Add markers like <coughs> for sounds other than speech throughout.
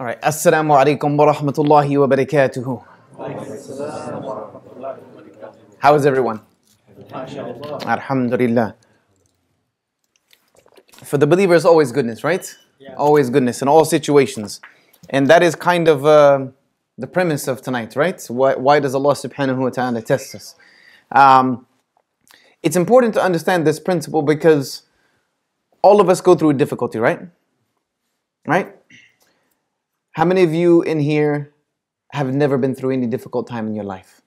All right. Assalamu alaikum wa rahmatullahi wa barakatuhu. How is everyone? Alhamdulillah. For the believer, it's always goodness, right? Yeah. Always goodness in all situations. And that is kind of uh, the premise of tonight, right? Why, why does Allah subhanahu wa ta'ala test us? Um, it's important to understand this principle because all of us go through difficulty, right? Right? How many of you in here have never been through any difficult time in your life?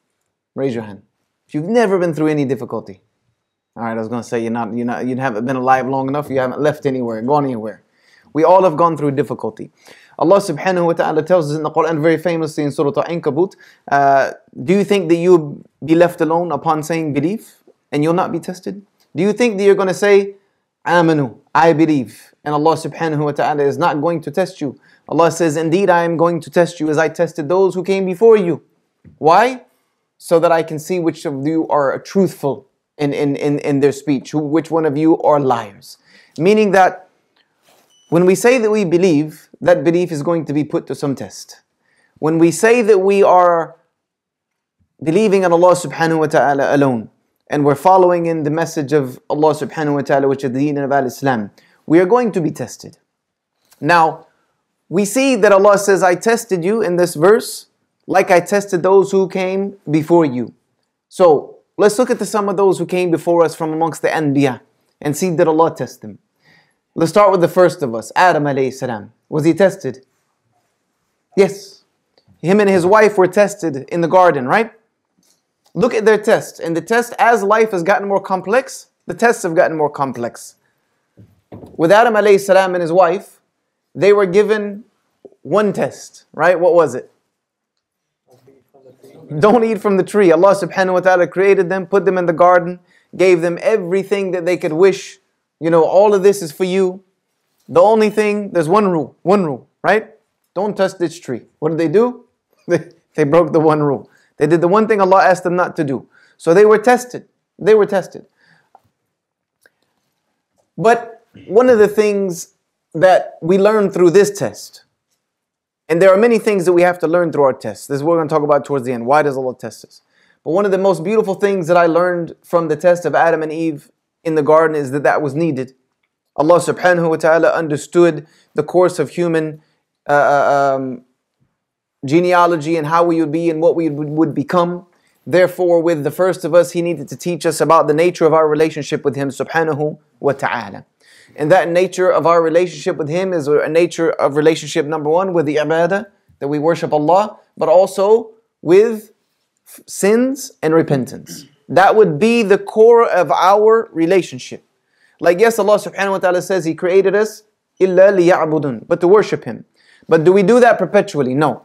Raise your hand. If you've never been through any difficulty, all right, I was going to say you're not, you're not, you haven't been alive long enough. You haven't left anywhere, gone anywhere. We all have gone through difficulty. Allah subhanahu wa ta'ala tells us in the Quran very famously in Surah Al-Ankabut, uh, do you think that you'll be left alone upon saying believe and you'll not be tested? Do you think that you're going to say, amanu, I believe, and Allah subhanahu wa ta'ala is not going to test you? Allah says, indeed I am going to test you as I tested those who came before you. Why? So that I can see which of you are truthful in, in, in, in their speech, which one of you are liars. Meaning that when we say that we believe, that belief is going to be put to some test. When we say that we are believing in Allah subhanahu wa ta'ala alone, and we're following in the message of Allah subhanahu wa ta'ala, which is the deen of al-Islam, we are going to be tested. Now, we see that Allah says, I tested you in this verse, like I tested those who came before you. So, let's look at the, some of those who came before us from amongst the Anbiya, and see that Allah test them. Let's start with the first of us, Adam alayhi salam. Was he tested? Yes. Him and his wife were tested in the garden, right? Look at their test. And the test, as life has gotten more complex, the tests have gotten more complex. With Adam alayhi salam and his wife, they were given one test, right? What was it? Don't eat from the tree. Allah subhanahu wa ta'ala created them, put them in the garden, gave them everything that they could wish. You know, all of this is for you. The only thing, there's one rule, one rule, right? Don't touch this tree. What did they do? <laughs> They, they broke the one rule. They did the one thing Allah asked them not to do. So they were tested. They were tested. But one of the things that we learn through this test, and there are many things that we have to learn through our tests. This is what we're going to talk about towards the end. Why does Allah test us? But one of the most beautiful things that I learned from the test of Adam and Eve in the garden is that that was needed. Allah subhanahu wa ta'ala understood the course of human uh, um, genealogy and how we would be and what we would become. Therefore, with the first of us, He needed to teach us about the nature of our relationship with Him subhanahu wa ta'ala. And that nature of our relationship with Him is a nature of relationship number one with the ibadah, that we worship Allah, but also with sins and repentance. That would be the core of our relationship. Like yes, Allah subhanahu wa ta'ala says He created us illa liya'budun, but to worship Him. But do we do that perpetually? No.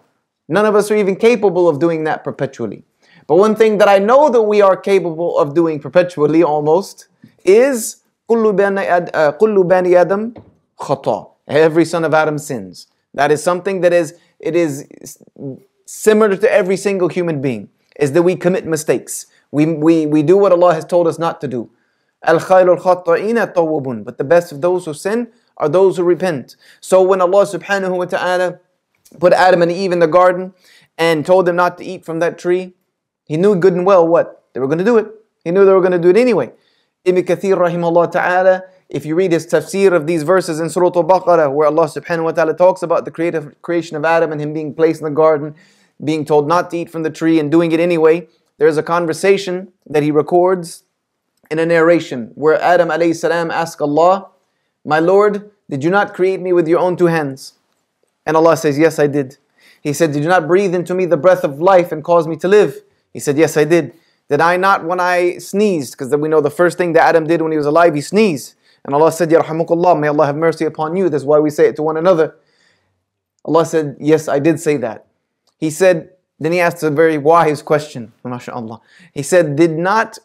None of us are even capable of doing that perpetually. But one thing that I know that we are capable of doing perpetually almost is uh, kullu bani Adam. Every son of Adam sins. That is something that is it is similar to every single human being. Is that we commit mistakes. We, we, we do what Allah has told us not to do. Al. But the best of those who sin are those who repent. So when Allah subhanahu wa ta'ala put Adam and Eve in the garden and told them not to eat from that tree, he knew good and well what? They were going to do it. He knew they were going to do it anyway. Ibn Kathir rahimahullah ta'ala, if you read his tafsir of these verses in Surah Al-Baqarah, where Allah subhanahu wa ta'ala talks about the creative creation of Adam and him being placed in the garden, being told not to eat from the tree and doing it anyway, there's a conversation that he records in a narration where Adam alayhi salam asked Allah, My Lord, did you not create me with your own two hands? And Allah says, Yes, I did. He said, Did you not breathe into me the breath of life and cause me to live? He said, Yes, I did. Did I not when I sneezed? Because we know the first thing that Adam did when he was alive, he sneezed. And Allah said, Yarhamukallah, may Allah have mercy upon you. That's why we say it to one another. Allah said, Yes, I did say that. He said, then he asked a very wise question, mashallah. He said, Did not,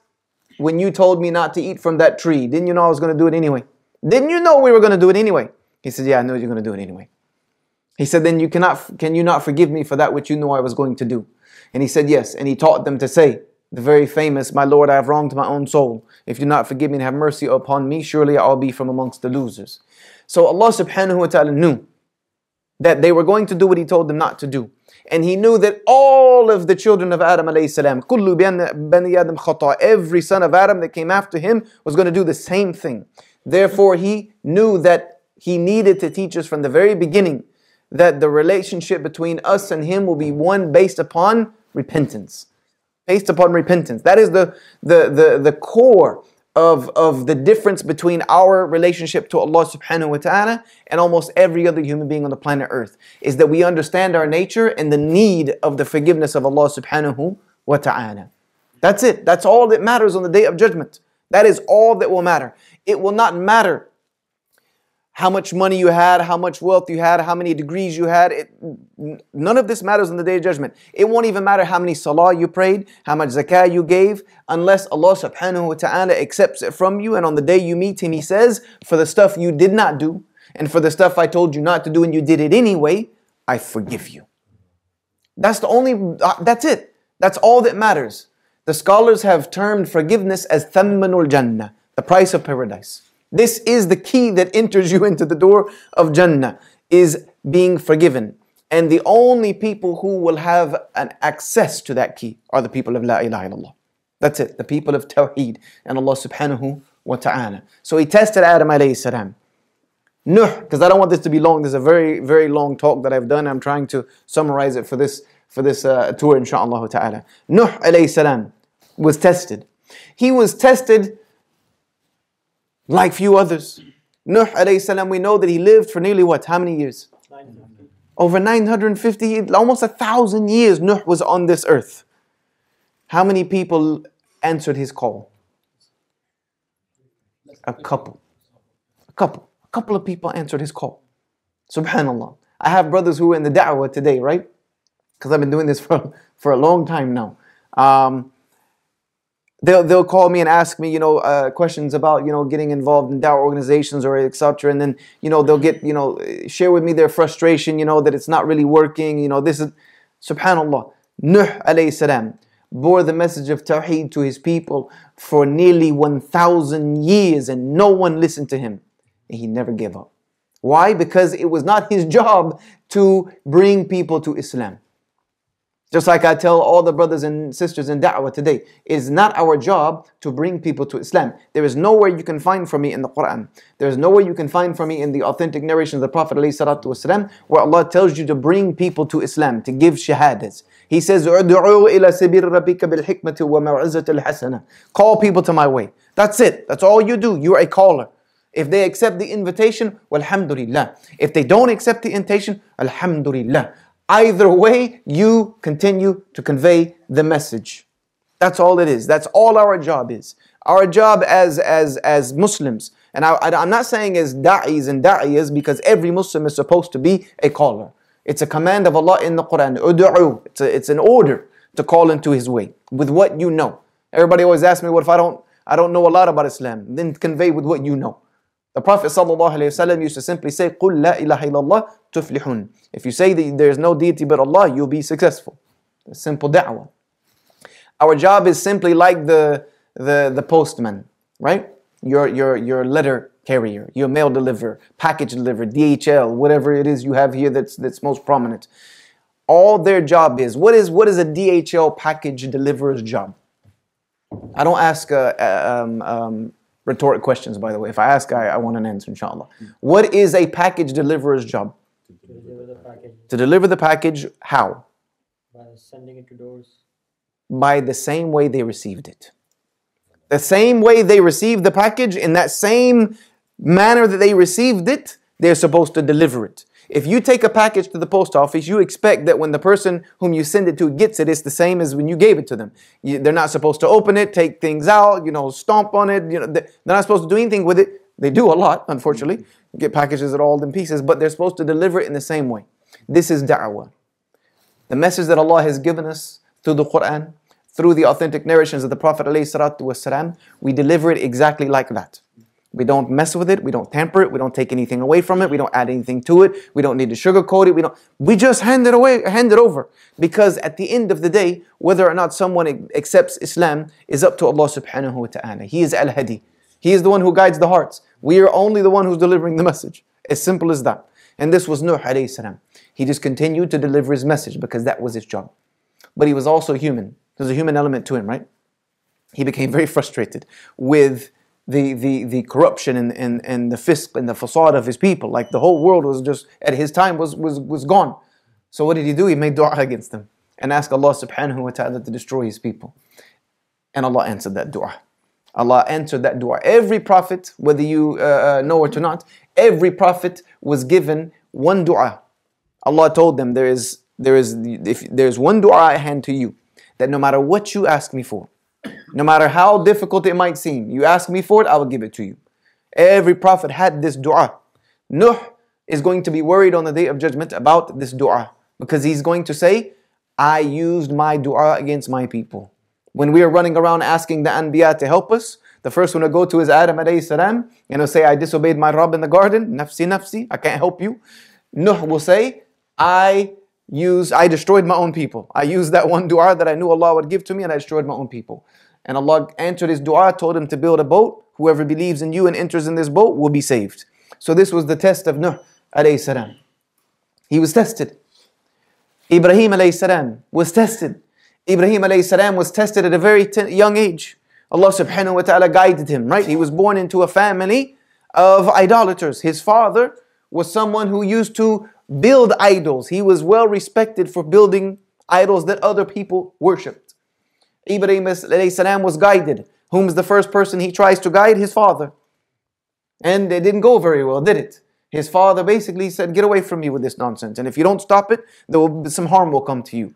when you told me not to eat from that tree, didn't you know I was going to do it anyway? Didn't you know we were going to do it anyway? He said, Yeah, I know you're going to do it anyway. He said, Then you cannot, can you not forgive me for that which you knew I was going to do? And he said, Yes. And he taught them to say, the very famous, My Lord, I have wronged my own soul. If you do not forgive me and have mercy upon me, surely I'll be from amongst the losers. So Allah subhanahu wa ta'ala knew that they were going to do what he told them not to do. And he knew that all of the children of Adam alayhi salam, every son of Adam that came after him was going to do the same thing. Therefore, he knew that he needed to teach us from the very beginning that the relationship between us and him will be one based upon repentance. Based upon repentance. That is the, the, the, the core of, of the difference between our relationship to Allah subhanahu wa ta'ala and almost every other human being on the planet earth is that we understand our nature and the need of the forgiveness of Allah subhanahu wa ta'ala. That's it. That's all that matters on the day of judgment. That is all that will matter. It will not matter how much money you had, how much wealth you had, how many degrees you had. It, none of this matters on the day of judgment. It won't even matter how many salah you prayed, how much zakah you gave, unless Allah subhanahu wa ta'ala accepts it from you. And on the day you meet Him, He says, For the stuff you did not do, and for the stuff I told you not to do and you did it anyway, I forgive you. That's the only, uh, that's it. That's all that matters. The scholars have termed forgiveness as thammanul jannah, the price of paradise. This is the key that enters you into the door of Jannah, is being forgiven. And the only people who will have an access to that key are the people of La ilaha illallah. That's it, the people of Tawheed and Allah subhanahu wa ta'ala. So he tested Adam alayhi salam. Nuh, because I don't want this to be long. This is a very, very long talk that I've done. I'm trying to summarize it for this for this uh, tour, inshaAllah ta'ala. Nuh alayhi salam was tested. He was tested like few others. Nuh alayhi salam, we know that he lived for nearly what? How many years? 950. Over 950, almost a thousand years Nuh was on this earth. How many people answered his call? A couple. A couple. A couple of people answered his call. Subhanallah. I have brothers who are in the da'wah today, right? Because I've been doing this <laughs> for, for a long time now. Um, they'll they'll call me and ask me you know uh, questions about you know getting involved in dawah organizations or etc and then you know they'll get you know share with me their frustration you know that it's not really working. You know this is subhanallah nuh alayhi salam bore the message of tawheed to his people for nearly 1000 years and no one listened to him. And he never gave up. Why? Because it was not his job to bring people to islam just like I tell all the brothers and sisters in da'wah today, it is not our job to bring people to Islam. There is nowhere you can find for me in the Quran. There is nowhere you can find for me in the authentic narration of the Prophet where Allah tells you to bring people to Islam, to give shahadas. He says, Call people to my way. That's it. That's all you do. You're a caller. If they accept the invitation, alhamdulillah. If they don't accept the invitation, alhamdulillah. Either way, you continue to convey the message. That's all it is. That's all our job is. Our job as, as, as Muslims, and I, I, am not saying as da'is and da'iyas because every Muslim is supposed to be a caller. It's a command of Allah in the Quran. Udu'u. It's, a, it's an order to call into His way with what you know. Everybody always asks me, what if I don't, I don't know a lot about Islam? Then convey with what you know. The Prophet ﷺ used to simply say, قُل لَا إِلَهَ إِلَّا اللَّهِ تُفْلِحُونَ If you say that there is no deity but Allah, you'll be successful. A simple da'wah. Our job is simply like the, the, the postman, right? Your, your, your letter carrier, your mail deliverer, package deliverer, DHL, whatever it is you have here that's, that's most prominent. All their job is, what is, what is a DHL package deliverer's job? I don't ask uh, um, um, Rhetoric questions, by the way. If I ask, I, I want an answer, inshallah. What is a package deliverer's job? To deliver the package. To deliver the package, how? By sending it to doors. By the same way they received it. The same way they received the package, in that same manner that they received it, they're supposed to deliver it. If you take a package to the post office, you expect that when the person whom you send it to gets it, it's the same as when you gave it to them. You, they're not supposed to open it, take things out, you know, stomp on it. You know, they're not supposed to do anything with it. They do a lot, unfortunately. Mm-hmm. Get packages that are all in pieces, but they're supposed to deliver it in the same way. This is da'wah. The message that Allah has given us through the Quran, through the authentic narrations of the Prophet ﷺ, we deliver it exactly like that. We don't mess with it. We don't tamper it. We don't take anything away from it. We don't add anything to it. We don't need to sugarcoat it. We don't. We just hand it away, hand it over. Because at the end of the day, whether or not someone accepts Islam is up to Allah Subhanahu wa Taala. He is Al Hadi. He is the one who guides the hearts. We are only the one who's delivering the message. As simple as that. And this was Nuh alayhi salam. He just continued to deliver his message because that was his job. But he was also human. There's a human element to him, right? He became very frustrated with the, the, the corruption and, and, and the fisq and the fasad of his people. Like the whole world was just, at his time, was, was, was gone. So what did he do? He made dua against them and asked Allah subhanahu wa ta'ala to destroy his people. And Allah answered that dua. Allah answered that dua. Every prophet, whether you uh, uh, know it or not, every prophet was given one dua. Allah told them there is there is if there's one dua I hand to you that no matter what you ask me for, no matter how difficult it might seem, you ask me for it, I will give it to you. Every prophet had this dua. Nuh is going to be worried on the day of judgment about this dua because he's going to say, I used my dua against my people. When we are running around asking the Anbiya to help us, the first one to go to is Adam alayhi salam, and he'll say, I disobeyed my Rabb in the garden, nafsi nafsi, I can't help you. Nuh will say, I used, I destroyed my own people. I used that one dua that I knew Allah would give to me and I destroyed my own people. And Allah answered his dua, told him to build a boat. Whoever believes in you and enters in this boat will be saved. So this was the test of Nuh alayhi salam. He was tested. Ibrahim alayhi salam was tested. Ibrahim alayhi salam was tested at a very young age. Allah subhanahu wa ta'ala guided him, right? He was born into a family of idolaters. His father was someone who used to build idols. He was well respected for building idols that other people worshipped. Ibrahim was guided. Whom is the first person he tries to guide? His father. And it didn't go very well, did it? His father basically said, Get away from me with this nonsense. And if you don't stop it, there will, some harm will come to you.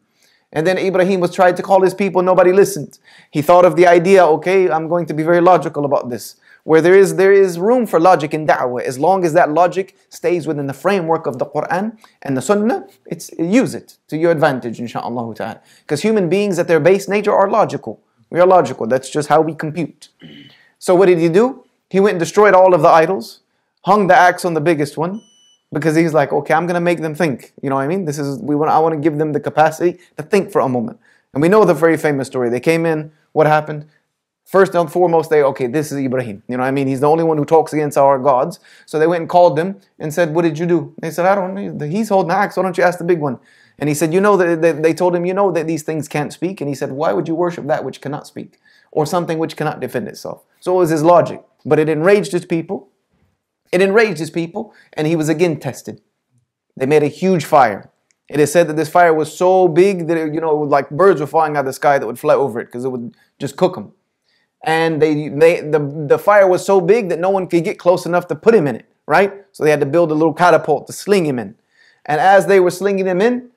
And then Ibrahim was trying to call his people, nobody listened. He thought of the idea, okay, I'm going to be very logical about this where there is there is room for logic in da'wah. As long as that logic stays within the framework of the Quran and the Sunnah it's use it to your advantage inshallah ta'ala. Because human beings at their base nature are logical. We are logical. That's just how we compute. So what did he do? He went and destroyed all of the idols hung the axe on the biggest one because he's like okay I'm going to make them think. You know what I mean? This is we want I want to give them the capacity to think for a moment. And we know the very famous story. They came in. What happened First and foremost, they, okay, this is Ibrahim. You know I mean? He's the only one who talks against our gods. So they went and called them and said, What did you do? They said, I don't. He's holding the axe. Why don't you ask the big one? And he said, You know that they told him, You know that these things can't speak. And he said, Why would you worship that which cannot speak? Or something which cannot defend itself? So it was his logic. But it enraged his people. It enraged his people. And he was again tested. They made a huge fire. It is said that this fire was so big that, it, you know, like birds were flying out of the sky that would fly over it because it would just cook them and they, they the, the fire was so big that no one could get close enough to put him in it, right? So they had to build a little catapult to sling him in. And as they were slinging him in,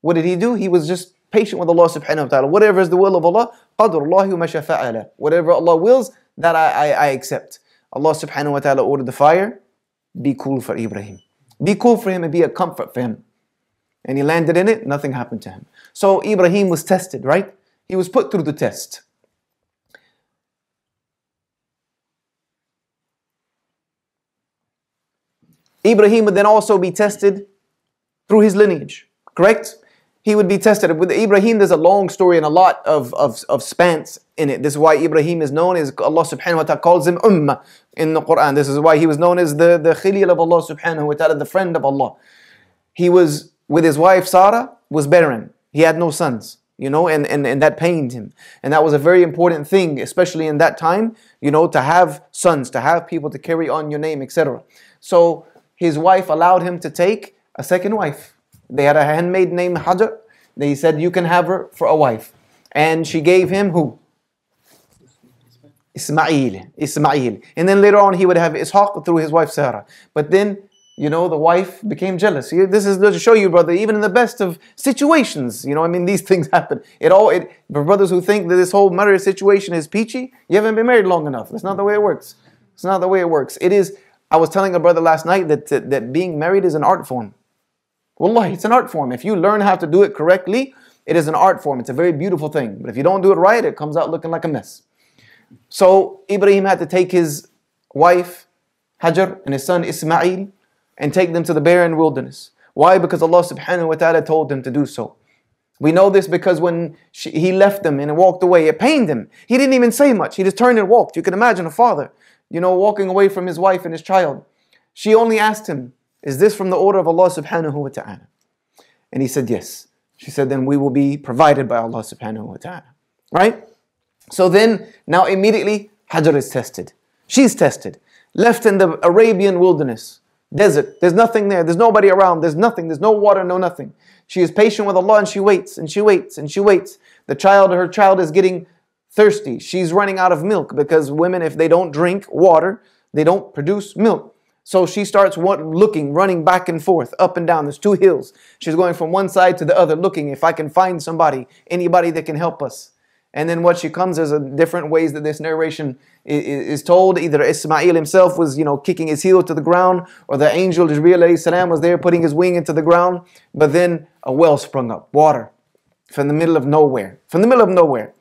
what did he do? He was just patient with Allah subhanahu wa ta'ala. Whatever is the will of Allah. Whatever Allah wills, that I, I, I accept. Allah subhanahu wa ta'ala ordered the fire, be cool for Ibrahim. Be cool for him and be a comfort for him. And he landed in it, nothing happened to him. So Ibrahim was tested, right? He was put through the test. Ibrahim would then also be tested through his lineage, correct? He would be tested. With Ibrahim, there's a long story and a lot of, of, of spans in it. This is why Ibrahim is known as Allah subhanahu wa ta'ala calls him Ummah in the Quran. This is why he was known as the, the Khalil of Allah subhanahu wa ta'ala, the friend of Allah. He was with his wife Sarah, was barren. He had no sons you know, and, and, and that pained him. And that was a very important thing, especially in that time, you know, to have sons, to have people to carry on your name, etc. So his wife allowed him to take a second wife. They had a handmaid named Hajar. They said, You can have her for a wife. And she gave him who? Ismail. Ismail. And then later on, he would have Ishaq through his wife Sarah. But then, you know, the wife became jealous. This is to show you, brother, even in the best of situations, you know, I mean, these <laughs> things happen. It all, it, for brothers who think that this whole marriage situation is peachy, you haven't been married long enough. That's not the way it works. It's not the way it works. It is I was telling a brother last night that, that, that being married is an art form. Wallahi, it's an art form. If you learn how to do it correctly, it is an art form. It's a very beautiful thing. But if you don't do it right, it comes out looking like a mess. So Ibrahim had to take his wife Hajar and his son Ismail and take them to the barren wilderness. Why? Because Allah subhanahu wa ta'ala told them to do so. We know this because when she, he left them and walked away, it pained him. He didn't even say much. He just turned and walked. You can imagine a father you know, walking away from his wife and his child. She only asked him, Is this from the order of Allah subhanahu wa ta'ala? And he said, Yes. She said, Then we will be provided by Allah subhanahu wa ta'ala. Right? So then, now immediately, Hajar is tested. She's tested. Left in the Arabian wilderness, desert. There's nothing there. There's nobody around. There's nothing. There's no water, no nothing. She is patient with Allah and she waits and she waits and she waits. The child, her child is getting thirsty. She's running out of milk because women, if they don't drink water, they don't produce milk. So she starts looking, running back and forth, up and down. There's two hills. She's going from one side to the other, looking if I can find somebody, anybody that can help us. And then what she comes is a different ways that this narration is, told. Either Ismail himself was, you know, kicking his heel to the ground, or the angel Jibreel salam was there putting his wing into the ground. But then a well sprung up, water, from the middle of nowhere, from the middle of nowhere.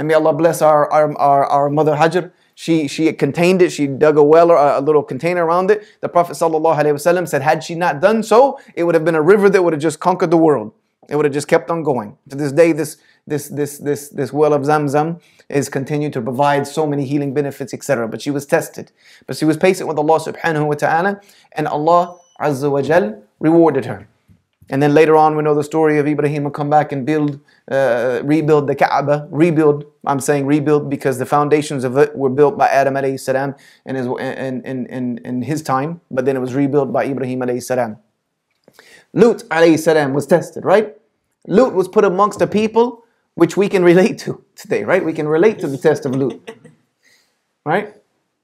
And may Allah bless our, our, our, our mother Hajar she, she contained it. She dug a well or a little container around it. The Prophet ﷺ said, had she not done so, it would have been a river that would have just conquered the world. It would have just kept on going. To this day, this, this, this, this, this well of Zamzam is continued to provide so many healing benefits, etc. But she was tested. But she was patient with Allah subhanahu wa ta'ala, and Allah Azza wa Jal rewarded her. And then later on, we know the story of Ibrahim will come back and build, uh, rebuild the Kaaba. Rebuild, I'm saying rebuild because the foundations of it were built by Adam alayhi salam in his, in, in, in, in his time, but then it was rebuilt by Ibrahim alayhi salam. Lut alayhi salam was tested, right? Lut was put amongst the people which we can relate to today, right? We can relate to the test of Lut, right?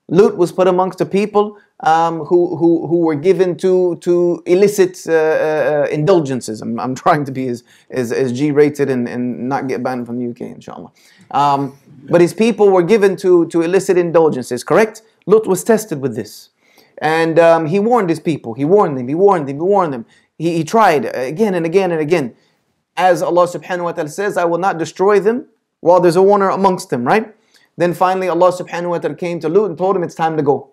Lut was put amongst the people um, who, who, who were given to, to illicit uh, uh, indulgences. I'm, I'm trying to be as, as, as G rated and, and not get banned from the UK, inshallah. Um, but his people were given to, to illicit indulgences, correct? Lut was tested with this. And um, he warned his people. He warned them, he warned them, he warned them. He, he tried again and again and again. As Allah subhanahu wa ta'ala says, I will not destroy them while there's a warner amongst them, right? Then finally Allah subhanahu wa ta'ala came to Lut and told him it's time to go.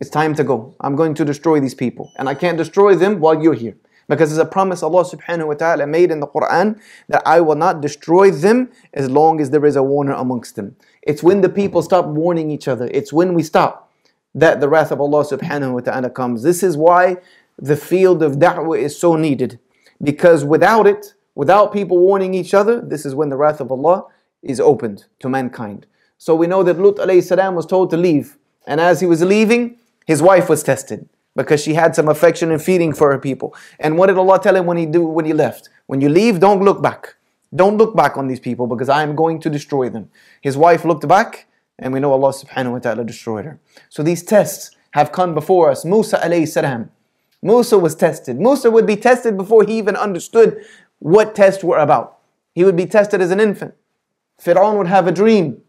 It's time to go. I'm going to destroy these people. And I can't destroy them while you're here. Because there's a promise Allah subhanahu wa ta'ala made in the Quran that I will not destroy them as long as there is a warner amongst them. It's when the people stop warning each other. It's when we stop that the wrath of Allah subhanahu wa ta'ala comes. This is why the field of da'wah is so needed. Because without it, without people warning each other, this is when the wrath of Allah is opened to mankind. So we know that Lut alayhi salam was told to leave. And as he was leaving, his wife was tested because she had some affection and feeding for her people. And what did Allah tell him when he do when he left? When you leave, don't look back. Don't look back on these people because I am going to destroy them. His wife looked back, and we know Allah subhanahu wa ta'ala destroyed her. So these tests have come before us. Musa alayhi salam. Musa was tested. Musa would be tested before he even understood what tests were about. He would be tested as an infant. Fir'aun would have a dream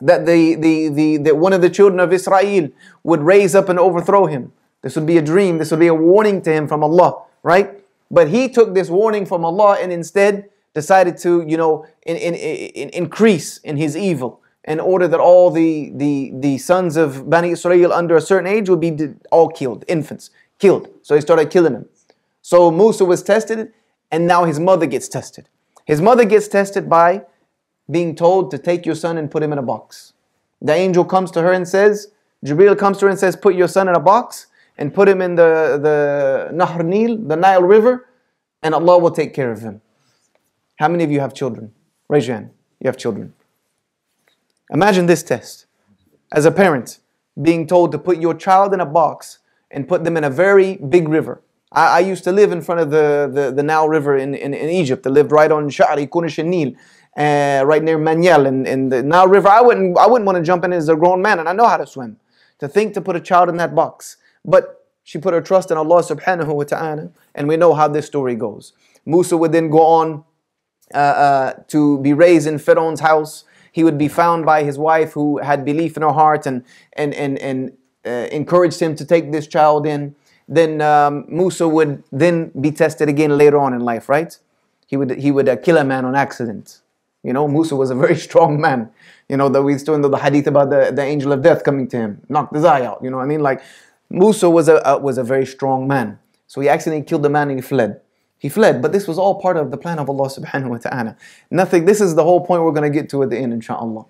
that the, the, the, that one of the children of Israel would raise up and overthrow him. This would be a dream. This would be a warning to him from Allah, right? But he took this warning from Allah and instead decided to, you know, in, in, in, increase in his evil in order that all the, the, the sons of Bani Israel under a certain age would be all killed, infants, killed. So he started killing them. So Musa was tested and now his mother gets tested. His mother gets tested by being told to take your son and put him in a box. The angel comes to her and says, Jibril comes to her and says, Put your son in a box and put him in the, the Nahr Nil, the Nile River, and Allah will take care of him. How many of you have children? Raise your hand. You have children. Imagine this test. As a parent, being told to put your child in a box and put them in a very big river. I, I used to live in front of the, the, the Nile River in, in, in Egypt. I lived right on Sha'ri, Kunish Nil uh, right near Manial in, in the Nile River. I wouldn't, I wouldn't want to jump in as a grown man, and I know how to swim. To think to put a child in that box. But she put her trust in Allah subhanahu wa ta'ala, and we know how this story goes. Musa would then go on uh, uh, to be raised in Pharaoh's house. He would be found by his wife who had belief in her heart and, and, and, and uh, encouraged him to take this child in. Then um, Musa would then be tested again later on in life, right? He would, he would uh, kill a man on accident. You know, Musa was a very <laughs> strong man. You know, that we still know the hadith about the, the angel of death coming to him, knocked his eye out. You know what I mean? Like, Musa was a, a was a very strong man. So he accidentally killed the man and he fled. He fled, but this was all part of the plan of Allah subhanahu wa ta'ala. Nothing, this is the whole point we're going to get to at the end, inshallah.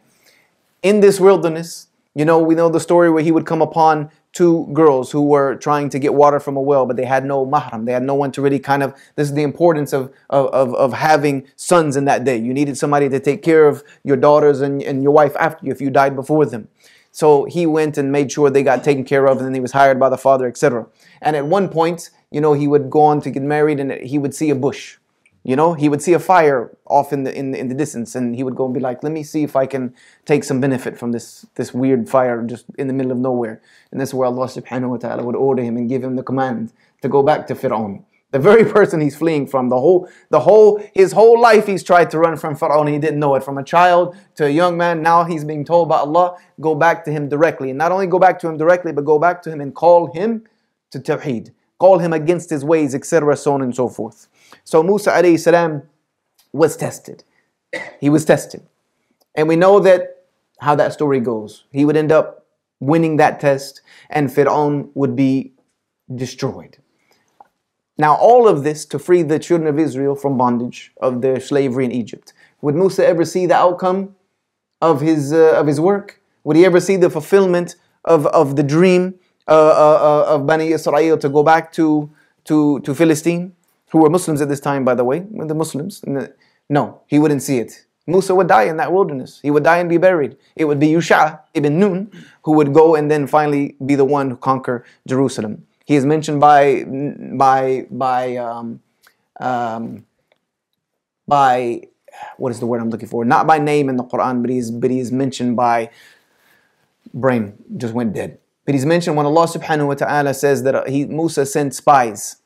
In this wilderness, you know, we know the story where he would come upon two girls who were trying to get water from a well, but they had no mahram. They had no one to really kind of, this is the importance of, of, of, having sons in that day. You needed somebody to take care of your daughters and, and your wife after you if you died before them. So he went and made sure they got taken care of, and then he was hired by the father, etc. And at one point, you know, he would go on to get married, and he would see a bush. You know, he would see a fire off in the in in the distance, and he would go and be like, "Let me see if I can take some benefit from this this weird fire just in the middle of nowhere." And this is where Allah Subhanahu wa Taala would order him and give him the command to go back to Fir'aun, the very <laughs> person he's fleeing from. The whole the whole his whole life he's tried to run from Fir'aun. He didn't know it. From a child to a young man, now he's being told by Allah, "Go back to him directly." And not only go back to him directly, but go back to him and call him to Tawheed, call him against his ways, etc., so on and so forth. So Musa alayhi was tested. He was tested. And we know that how that story goes. He would end up winning that test and Fir'aun would be destroyed. Now all of this to free the children of Israel from bondage of their slavery in Egypt. Would Musa ever see the outcome of his, uh, of his work? Would he ever see the fulfillment of, of the dream uh, uh, uh of Bani Israel to go back to, to, to Philistine? Who were Muslims at this time, by the way, were the Muslims. No, he wouldn't see it. Musa would die in that wilderness. He would die and be buried. It would be Yusha ibn Nun who would go and then finally be the one who conquer Jerusalem. He is mentioned by by by um, um, by what is the word I'm looking for? Not by name in the Quran, but he's but he's mentioned by brain just went dead. But he's mentioned when Allah Subhanahu wa Taala says that he Musa sent spies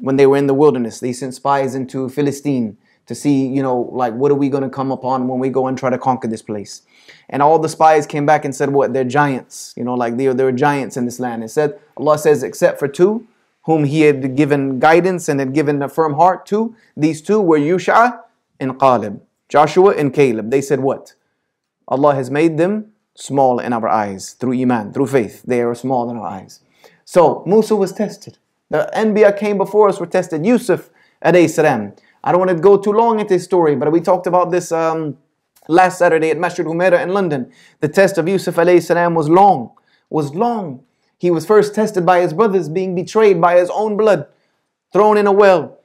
when they were in the wilderness. They sent spies into Philistine to see, you know, like what are we going to come upon when we go and try to conquer this place. And all the spies came back and said, what? They're giants. You know, like there, there are giants in this land. It said, Allah says, except for two, whom He had given guidance and had given a firm heart to. These two were Yusha and Caleb. Joshua and Caleb. They said what? Allah has made them small in our eyes through Iman, through faith. They are small in our eyes. So Musa was tested. The Anbiya came before us were tested. Yusuf alayhi salam. I don't want to go too long into his story, but we talked about this um, last Saturday at Masjid Humaira in London. The test of Yusuf salam was long, was long. He was first tested by his brothers, being betrayed by his own blood, thrown in a well.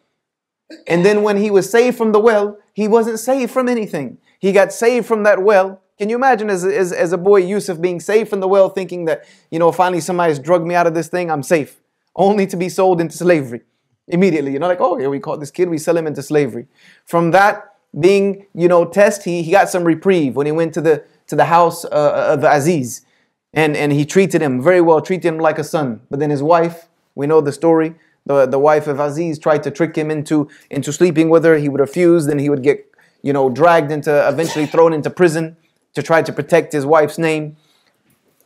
And then when he was saved from the well, he wasn't saved from anything. He got saved from that well. Can you imagine as, as, as a boy, Yusuf being saved from the well, thinking that, you know, finally somebody's drugged me out of this thing, I'm safe only to be sold into slavery immediately. You know, like, oh, here we caught this kid, we sell him into slavery. From that being, you know, test, he, he got some reprieve when he went to the to the house uh, of Aziz. And, and he treated him very well, treated him like a son. But then his wife, we know the story, the, the wife of Aziz tried to trick him into, into sleeping with her. He would refuse, then he would get, you know, dragged into, eventually thrown into prison to try to protect his wife's name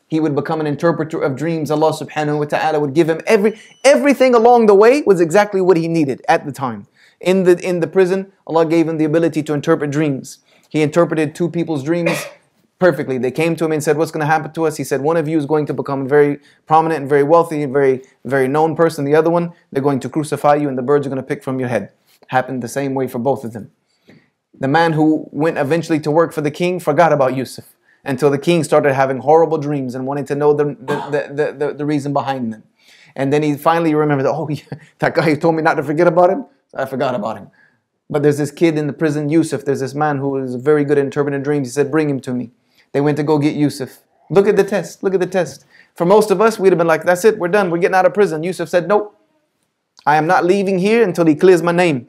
he would become an interpreter of dreams. Allah subhanahu wa ta'ala would give him every everything along the way was exactly what he needed at the time. In the in the prison, Allah gave him the ability to interpret dreams. He interpreted two people's dreams <coughs> perfectly. They came to him and said, What's going to happen to us? He said, One of you is going to become a very prominent and very wealthy and very, very known person. The other one, they're going to crucify you and the birds are going to pick from your head. Happened the same way for both of them. The man who went eventually to work for the king forgot about Yusuf until the king started having horrible dreams and wanting to know the, the, the, the, the reason behind them. And then he finally remembered, oh, yeah, <laughs> that guy who told me not to forget about him, I forgot about him. But there's this kid in the prison, Yusuf. There's this man who is very good at interpreting dreams. He said, bring him to me. They went to go get Yusuf. Look at the test. Look at the test. For most of us, we'd have been like, that's it, we're done. We're getting out of prison. Yusuf said, nope. I am not leaving here until he clears my name.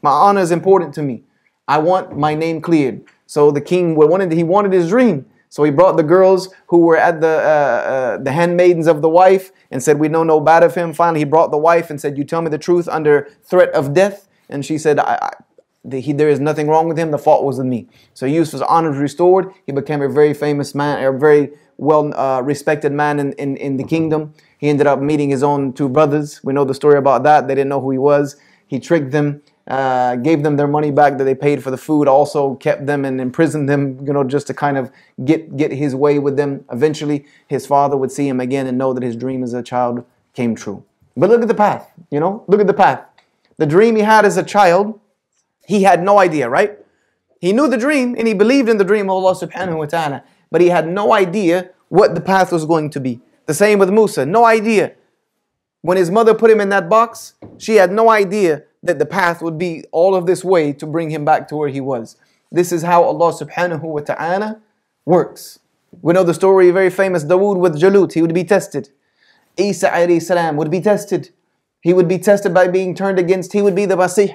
My honor is important to me. I want my name cleared. So the king wanted, he wanted his dream. So he brought the girls who were at the, uh, uh, the handmaidens of the wife and said, We know no bad of him. Finally, he brought the wife and said, You tell me the truth under threat of death. And she said, I, I, the, he, There is nothing wrong with him. The fault was in me. So Yusuf's honor was restored. He became a very famous man, a very well uh, respected man in, in, in the kingdom. He ended up meeting his own two brothers. We know the story about that. They didn't know who he was. He tricked them uh, gave them their money back that they paid for the food, also kept them and imprisoned them, you know, just to kind of get, get his way with them. Eventually, his father would see him again and know that his dream as a child came true. But look at the path, you know, look at the path. The dream he had as a child, he had no idea, right? He knew the dream and he believed in the dream of Allah subhanahu wa ta'ala, but he had no idea what the path was going to be. The The same with Musa, no idea. When his mother put him in that box, she had no idea that the path would be all of this way to bring him back to where he was. This is how Allah subhanahu wa ta'ala works. We know the story, very famous Dawood with Jalut, he would be tested. Isa alayhi salam would be tested. He would be tested by being turned against, he would be the Masih.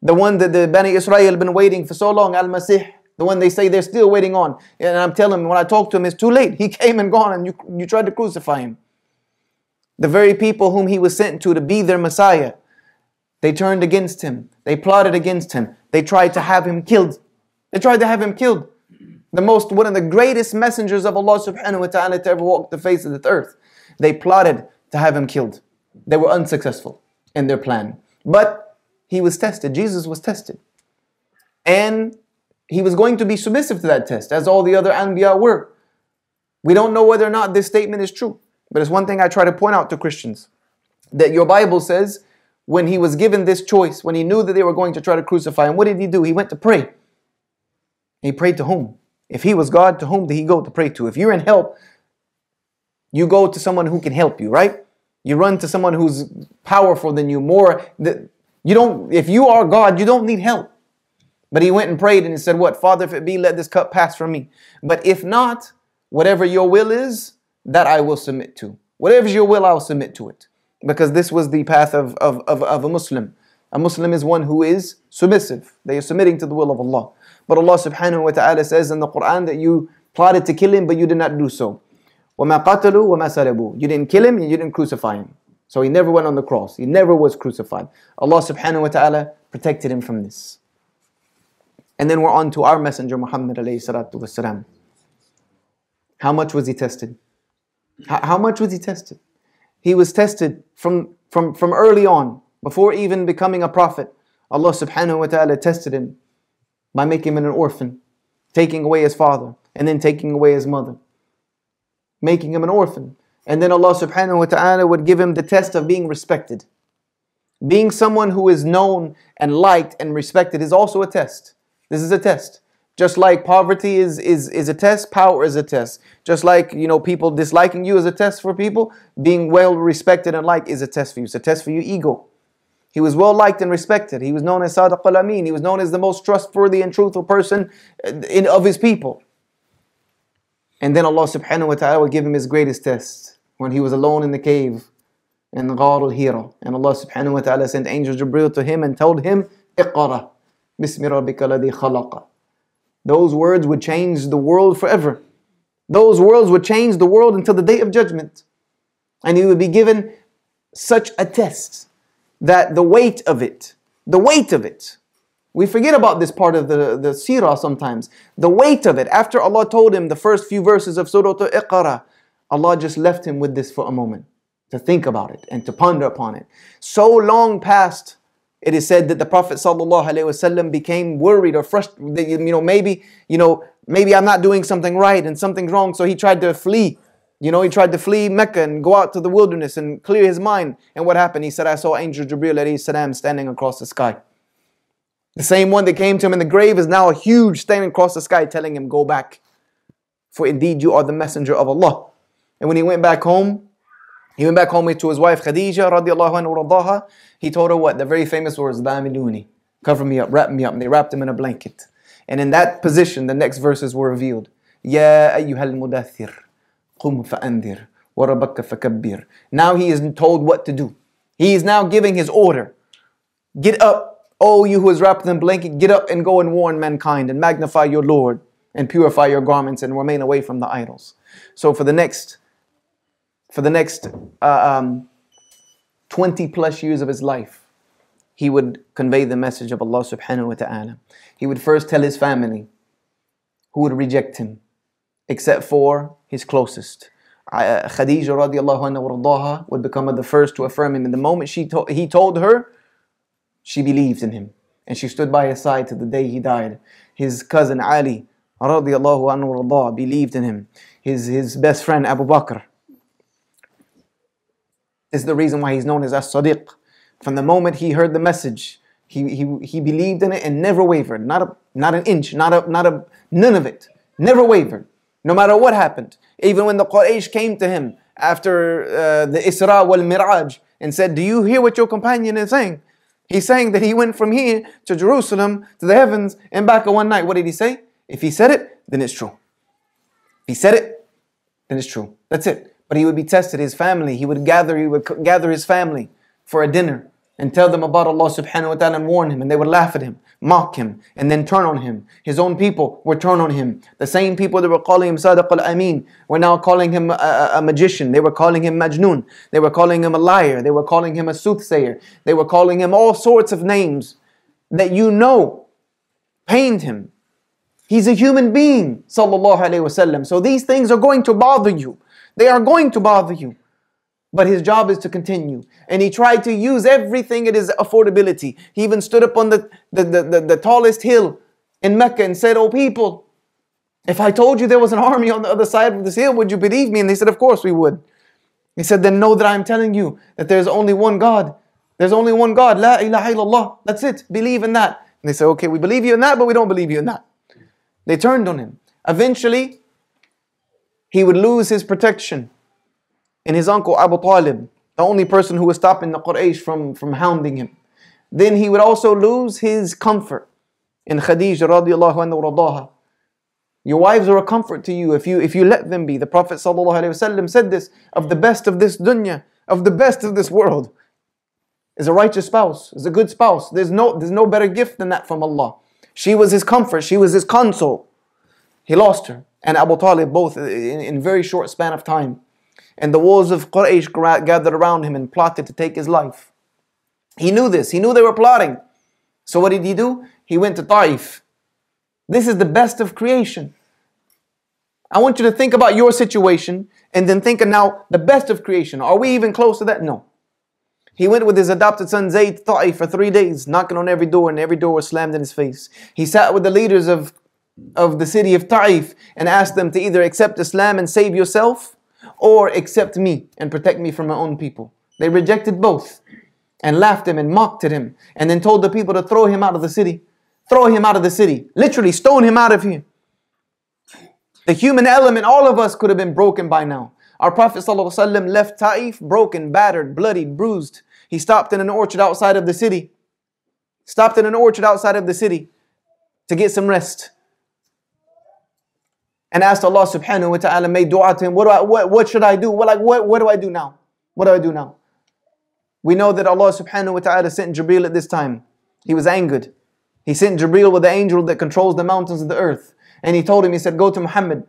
The one that the Bani Israel been waiting for so long, Al Masih. The one they say they're still waiting on. And I'm telling him, when I talk to him, it's too late. He came and gone and you, you tried to crucify him. The very people whom he was sent to to be their Messiah, they turned against him. They plotted against him. They tried to have him killed. They tried to have him killed. The most, one of the greatest messengers of Allah subhanahu wa ta'ala to ever walk the face of the earth. They plotted to have him killed. They were unsuccessful in their plan. But he was tested. Jesus was tested. And he was going to be submissive to that test, as all the other Anbiya were. We don't know whether or not this statement is true. But it's one thing I try to point out to Christians that your Bible says when he was given this choice, when he knew that they were going to try to crucify him, what did he do? He went to pray. He prayed to whom? If he was God, to whom did he go to pray to? If you're in help, you go to someone who can help you, right? You run to someone who's powerful than you, more you don't if you are God, you don't need help. But he went and prayed and he said, What? Father, if it be, let this cup pass from me. But if not, whatever your will is, that I will submit to. Whatever's your will, I'll submit to it Because this was the path of, of, of, of a Muslim. A Muslim is one who is submissive. They are submitting to the will of Allah. But Allah subhanahu wa ta'ala says in the Quran that you plotted to kill him, but you did not do so. وَمَا قَتَلُوا وَمَا سَلَبُوا You didn't kill him, you didn't crucify him. So he never went on the cross. He never was crucified. Allah subhanahu wa ta'ala protected him from this. And then we're on to our messenger Muhammad alayhi salatu wasalam. How much was he tested? How, how much was he tested? He was tested from, from, from early on, before even becoming a prophet. Allah subhanahu wa ta'ala tested him by making him an orphan, taking away his father, and then taking away his mother, making him an orphan. And then Allah subhanahu wa ta'ala would give him the test of being respected. Being someone who is known and liked and respected is also a test. This is a test. Just like poverty is, is, is a test, power is a test. Just like you know people disliking you is a test for people, being well respected and liked is a test for you. It's a test for your ego. He was well liked and respected. He was known as Sadiq al Amin. He was known as the most trustworthy and truthful person uh, in, of his people. And then Allah subhanahu wa ta'ala would give him his greatest test when he was alone in the cave in Ghar al Hira. And Allah subhanahu wa ta'ala sent angel Jibril to him and told him, Iqra, Bismi rabbika ladhi khalaqa. Those words would change the world forever. Those words would change the world until the day of judgment. And he would be given such a test that the weight of it, the weight of it, we forget about this part of the, the seerah sometimes. The weight of it, after Allah told him the first few verses of Surah Iqra, Allah just left him with this for a moment to think about it and to ponder upon it. So long past it is said that the Prophet ﷺ became worried or frustrated. You know, maybe, you know, maybe I'm not doing something right and something's wrong. So he tried to flee. You know, he tried to flee Mecca and go out to the wilderness and clear his mind. And what happened? He said, I saw Angel Jibreel salam standing across the sky. The same one that came to him in the grave is now a huge standing across the sky telling him, Go back. For indeed you are the messenger of Allah. And when he went back home, he went back home to his wife Khadija radiallahu anha. He told her what? The very famous words, Damiluni. Cover me up, wrap me up. And they wrapped him in a blanket. And in that position, the next verses were revealed. Ya ayyuhal mudathir. Qum fa'andir. Warabakka. Now he is told what to do. He is now giving his order. Get up, O you who is wrapped in a blanket, get up and go and warn mankind and magnify your Lord and purify your garments and remain away from the idols. So for the next for the next uh, um, 20 plus years of his life, he would convey the message of Allah subhanahu wa ta'ala. He would first tell his family who would reject him, except for his closest. Uh, Khadija radiallahu anha would become the first to affirm him. And the moment she to- he told her, she believed in him. And she stood by his side to the day he died. His cousin Ali radiallahu anhu believed in him. His, his best friend Abu Bakr is the reason why he's known as As-Siddiq. From the moment he heard the message, he, he, he believed in it and never wavered. Not, a, not an inch, not a, not a, none of it. Never wavered. No matter what happened. Even when the Quraysh came to him after uh, the Isra wal Miraj and said, Do you hear what your companion is saying? He's saying that he went from here to Jerusalem to the heavens and back in one night. What did he say? If he said it, then it's true. If he said it, then it's true. That's it. But he would be tested, his family, he would gather, he would gather his family for a dinner and tell them about Allah subhanahu wa ta'ala and warn him, and they would laugh at him, mock him, and then turn on him. His own people would turn on him. The same people that were calling him Sadiq al Amin were now calling him a, a, magician. They were calling him Majnun. They were calling him a liar. They were calling him a soothsayer. They were calling him all sorts of names that you know pained him. He's a human being, sallallahu alayhi wasallam. So these things are going to bother you. They are going to bother you. But his job is to continue. And he tried to use everything at his affordability. He even stood up on the, the, the, the, the tallest hill in Mecca and said, Oh people, if I told you there was an army on the other side of this hill, would you believe me? And they said, Of course we would. He said, Then know that I'm telling you that there's only one God. There's only one God. La ilaha illallah. That's it. Believe in that. And they said, Okay, we believe you in that, but we don't believe you in that. They turned on him. Eventually, he would lose his protection and his uncle Abu Talib, the only person who was stopping the Quraysh from, from hounding him. Then he would also lose his comfort in Khadijah radiallahu anhu Your wives are a comfort to you if you if you let them be. The Prophet ﷺ said this of the best of this dunya, of the best of this world, is a righteous spouse, is a good spouse. There's no there's no better gift than that from Allah. She was his comfort, she was his console. He lost her and Abu Talib both in, in very short span of time. And the walls of Quraysh gathered around him and plotted to take his life. He knew this. He knew they were plotting. So what did he do? He went to Taif. This is the best of creation. I want you to think about your situation and then think of now the best of creation. Are we even close to that? No. He went with his adopted son Zayd to Taif for three days, knocking on every door, and every door was slammed in his face. He sat with the leaders of, of the city of Taif and asked them to either accept Islam and save yourself or accept me and protect me from my own people. They rejected both and laughed at him and mocked at him and then told the people to throw him out of the city. Throw him out of the city. Literally stone him out of here. The human element, all of us could have been broken by now. Our Prophet ﷺ left Taif broken, battered, bloody, bruised. He stopped in an orchard outside of the city. Stopped in an orchard outside of the city to get some rest and asked Allah subhanahu wa ta'ala, made dua to him, what, do I, what, what should I do? What, like, what, what do I do now? What do I do now? We know that Allah subhanahu wa ta'ala sent Jibreel at this time. He was angered. He sent Jibreel with the angel that controls the mountains of the earth. And he told him, he said, go to Muhammad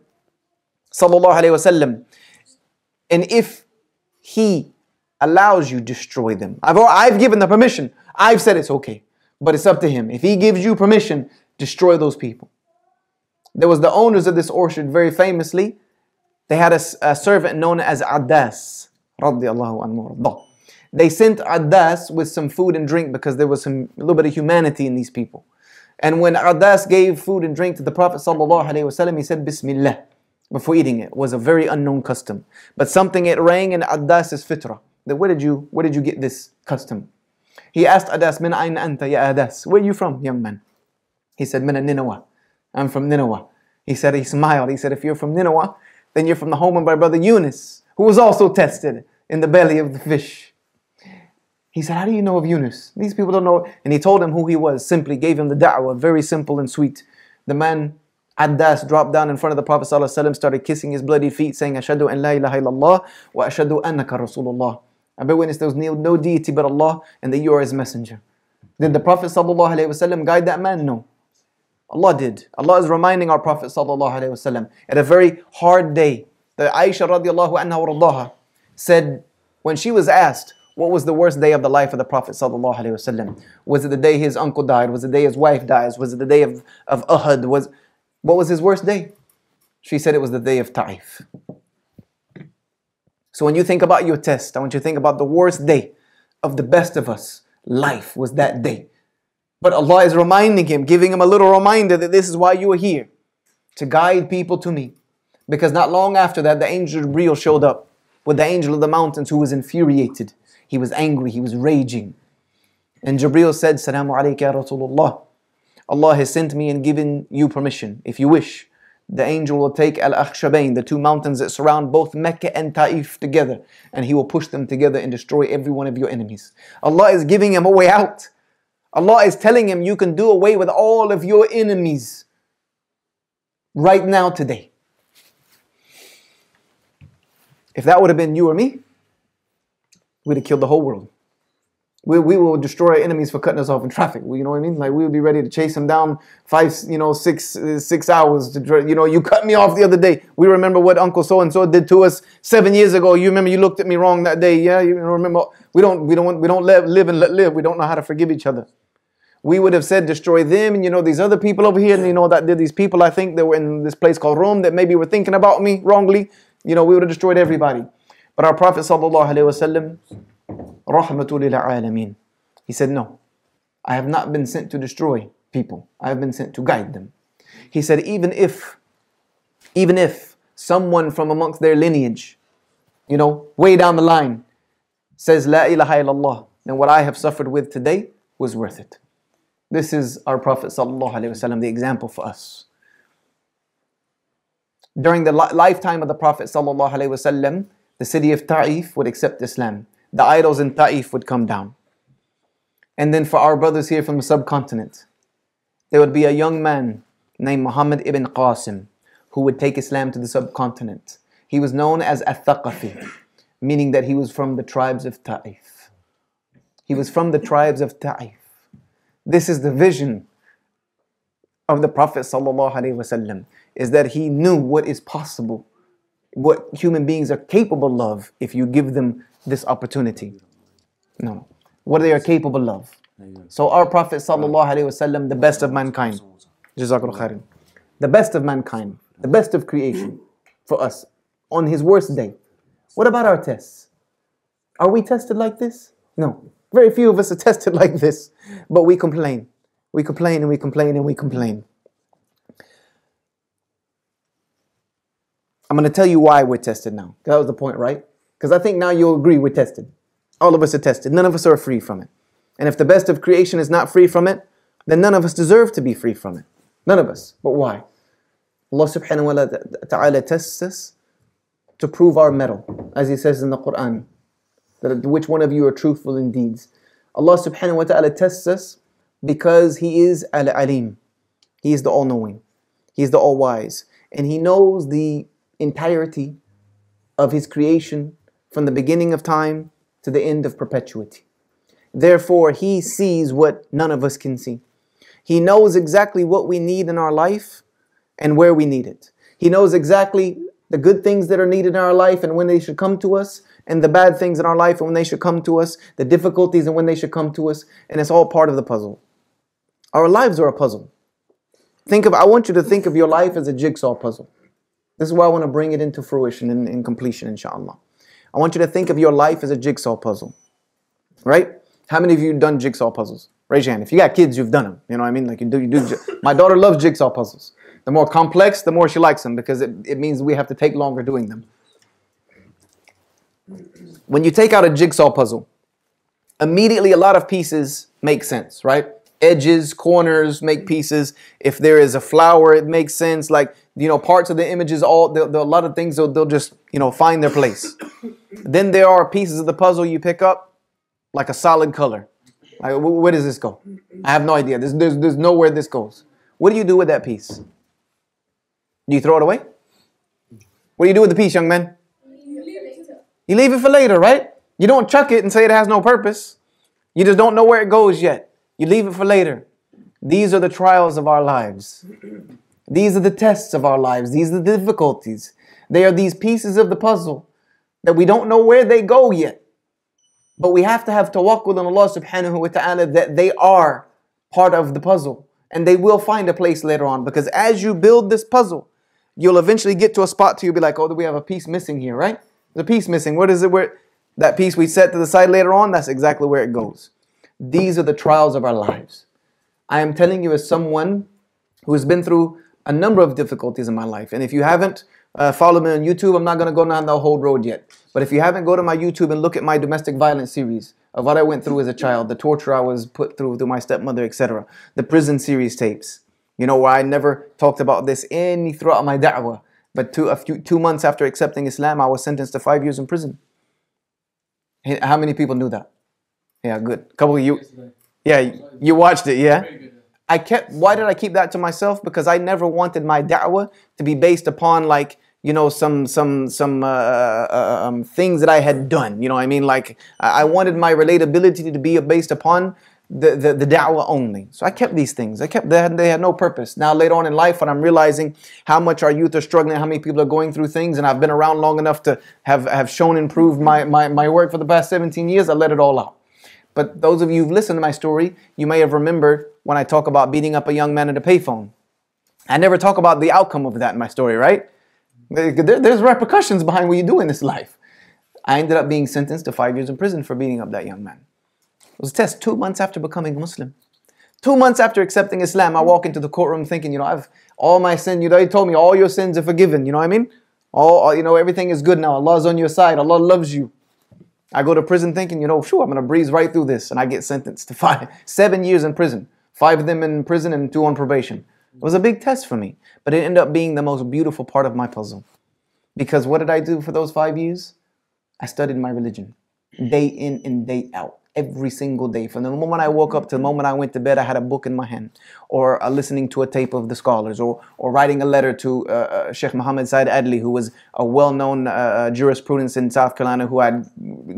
sallallahu alayhi wasallam. And if he allows you, destroy them. I've, I've given the permission. I've said it's okay. But it's up to him. If he gives you permission, destroy those people. There was the owners of this orchard, very famously, they had a, a servant known as Adas. They sent Adas with some food and drink because there was some a little bit of humanity in these people. And when Adas gave food and drink to the Prophet ﷺ, he said Bismillah before eating it. it. was a very unknown custom. But something it rang in Adas's fitrah. That where did you where did you get this custom? He asked Adas, Min ayn anta ya Adas? Where are you from, young man? He said, Min Nineveh. I'm from Nineveh. He said, he smiled. He said, if you're from Nineveh, then you're from the home of my brother Yunus, who was also tested in the belly of the fish. He said, how do you know of Yunus? These people don't know. And he told him who he was, simply gave him the da'wah, very simple and sweet. The man, Adas, dropped down in front of the Prophet ﷺ, started kissing his bloody feet, saying, Ashadu an la ilaha illallah wa ashadu annaka rasulullah. I bear witness there was no, no deity but Allah and that you are his messenger. Did the Prophet ﷺ guide that man? No. Allah did. Allah is reminding our Prophet at a very hard day. The Aisha radiallahu anha said when she was asked what was the worst day of the life of the Prophet ﷺ, was it the day his uncle died? Was it the day his wife dies? Was it the day of, of Uhud? Was, what was his worst day? She said it was the day of Ta'if. So when you think about your test, I want you to think about the worst day of the best of us. Life was that day. But Allah is reminding him, giving him a little reminder that this is why you are here, to guide people to me. Because not long after that, the angel Jibreel showed up with the angel of the mountains who was infuriated. He was angry, he was raging. And Jibreel said, Salamu alayka Rasulullah. Allah has sent me and given you permission, if you wish, the angel will take Al Akhshabain, the two mountains that surround both Mecca and Taif together, and he will push them together and destroy every one of your enemies. Allah is giving him a way out. Allah is telling him, You can do away with all of your enemies right now, today. If that would have been you or me, we'd have killed the whole world. We, we will destroy our enemies for cutting us off in traffic. You know what I mean? Like we would be ready to chase them down five, you know, six, six hours to, you know, you cut me off the other day. We remember what Uncle so and so did to us seven years ago. You remember you looked at me wrong that day. Yeah, you remember. We don't, we don't, we don't live, live and let live. We don't know how to forgive each other. We would have said destroy them, and you know these other people over here, and you know that these people I think that were in this place called Rome that maybe were thinking about me wrongly. You know, we would have destroyed everybody. But our Prophet sallallahu alaihi wasallam Rahmatul alameen. He said, No, I have not been sent to destroy people. I have been sent to guide them. He said, even if, even if someone from amongst their lineage, you know, way down the line, says La ilaha illallah, then what I have suffered with today was worth it. This is our Prophet wasallam, the example for us. During the lifetime of the Prophet wasallam, the city of Ta'if would accept Islam the idols in Ta'if would come down. And then for our brothers here from the subcontinent, there would be a young man named Muhammad ibn Qasim who would take Islam to the subcontinent. He was known as Athaqafi, meaning that he was from the tribes of Ta'if. He was from the tribes of Ta'if. This is the vision of the Prophet ﷺ, is that he knew what is possible, what human beings are capable of if you give them this opportunity. No. What they are capable of. So our Prophet wasallam, the best of mankind. The best of mankind. The best of creation for us on his worst day. What about our tests? Are we tested like this? No. Very few of us are <laughs> tested like this. But we complain. We complain and we complain and we complain. I'm going to tell you why we're tested now. That was the point, right? Because I think now you'll agree we're tested. All of us are tested. None of us are free from it. And if the best of creation is not free from it, then none of us deserve to be free from it. None of us. But why? Allah subhanahu wa ta'ala tests us to prove our mettle. As He says in the Quran, that which one of you are truthful in deeds. Allah subhanahu wa ta'ala tests us because He is Al Alim. He is the all knowing. He is the all wise. And He knows the entirety of His creation from the beginning of time to the end of perpetuity. Therefore, He sees what none of us can see. He knows exactly what we need in our life and where we need it. He knows exactly the good things that are needed in our life and when they should come to us, and the bad things in our life and when they should come to us, the difficulties and when they should come to us, and it's all part of the puzzle. Our lives are a puzzle. Think of I want you to think of your life as a jigsaw puzzle. This is why I want to bring it into fruition and, and completion, inshallah. I want you to think of your life as a jigsaw puzzle. Right? How many of you done jigsaw puzzles? Raise your hand. If you got kids, you've done them. You know what I mean? Like you do, you do. My daughter loves jigsaw puzzles. The more complex, the more she likes them because it, it means we have to take longer doing them. When you take out a jigsaw puzzle, immediately a lot of pieces make sense, right? Edges, corners make pieces. If there is a flower, it makes sense. Like you know, parts of the images, all the, the, a lot of things, they'll, they'll just, you know, find their place. <coughs> then there are pieces of the puzzle you pick up, like a solid color. Like, where does this go? I have no idea. There's, there's, there's nowhere this goes. What do you do with that piece? Do you throw it away? What do you do with the piece, young man? You leave it for later, right? You don't chuck it and say it has no purpose. You just don't know where it goes yet. You leave it for later. These are the trials of our lives. These are the tests of our lives. These are the difficulties. They are these pieces of the puzzle that we don't know where they go yet. But we have to have tawakkul on Allah subhanahu wa ta'ala that they are part of the puzzle. And they will find a place later on. Because as you build this puzzle, you'll eventually get to a spot to you'll be like, oh, we have a piece missing here, right? There's a piece missing. What is it? Where that piece we set to the side later on, that's exactly where it goes. These are the trials of our lives. I am telling you as someone who has been through a number of difficulties in my life. And if you haven't uh, followed me on YouTube, I'm not going to go down the whole road yet. But if you haven't, go to my YouTube and look at my domestic violence series of what I went through as a child, the torture I was put through through my stepmother, etc. The prison series tapes. You know, where I never talked about this any throughout my da'wah. But two, a few, two months after accepting Islam, I was sentenced to five years in prison. How many people knew that? Yeah, good. A couple of you. Yeah, you watched it, yeah? I kept, why did I keep that to myself? Because I never wanted my da'wah to be based upon like, you know, some some some uh, uh, um, things that I had done. You know, I mean, like I wanted my relatability to be based upon the, the, the da'wah only. So I kept these things. I kept they they had no purpose. Now later on in life, when I'm realizing how much our youth are struggling, how many people are going through things, and I've been around long enough to have, have shown improved my, my, my work for the past 17 years, I let it all out. But those of you who've listened to my story, you may have remembered when I talk about beating up a young man at a payphone. I never talk about the outcome of that in my story, right? There's repercussions behind what you do in this life. I ended up being sentenced to five years in prison for beating up that young man. Was a test two months after becoming Muslim. Two months after accepting Islam, I walk into the courtroom thinking, you know, I've all my sin, you know, he told me all your sins are forgiven, you know what I mean? All, you know, everything is good now. Allah's on your side. Allah loves you. I go to prison thinking, you know, sure, I'm going to breeze right through this. And I get sentenced to <laughs> five, seven years in prison. Five of them in prison and two on probation. It was a big test for me. But it ended up being the most beautiful part of my puzzle. Because what did I do for those five years? I studied my religion day in and day out every single day. From the moment I woke up to the moment I went to bed, I had a book in my hand, or uh, listening to a tape of the scholars, or, or writing a letter to uh, uh, Sheikh Muhammad Said Adli, who was a well known uh, uh, jurisprudence in South Carolina, who I'd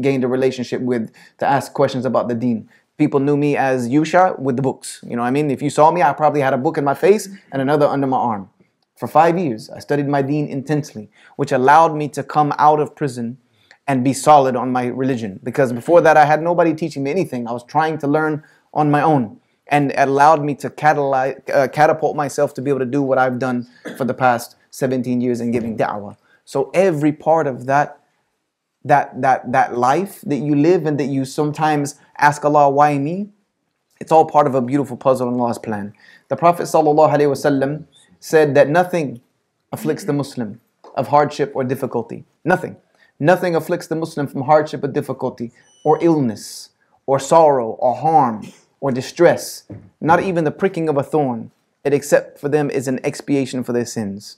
gained a relationship with to ask questions about the deen. People knew me as Yusha with the books. You know what I mean? If you saw me, I probably had a book in my face and another under my arm. For five years, I studied my deen intensely, which allowed me to come out of prison and be solid on my religion. Because before that, I had nobody teaching me anything. I was trying to learn on my own. And it allowed me to uh, catapult myself to be able to do what I've done for the past 17 years in giving da'wah. So every part of that, that, that, that life that you live and that you sometimes ask Allah, why me? It's all part of a beautiful puzzle in Allah's plan. The Prophet said that nothing afflicts the Muslim of hardship or difficulty. Nothing. Nothing afflicts the Muslim from hardship or difficulty, or illness, or sorrow, or harm, or distress, not even the pricking of a thorn. It except for them is an expiation for their sins.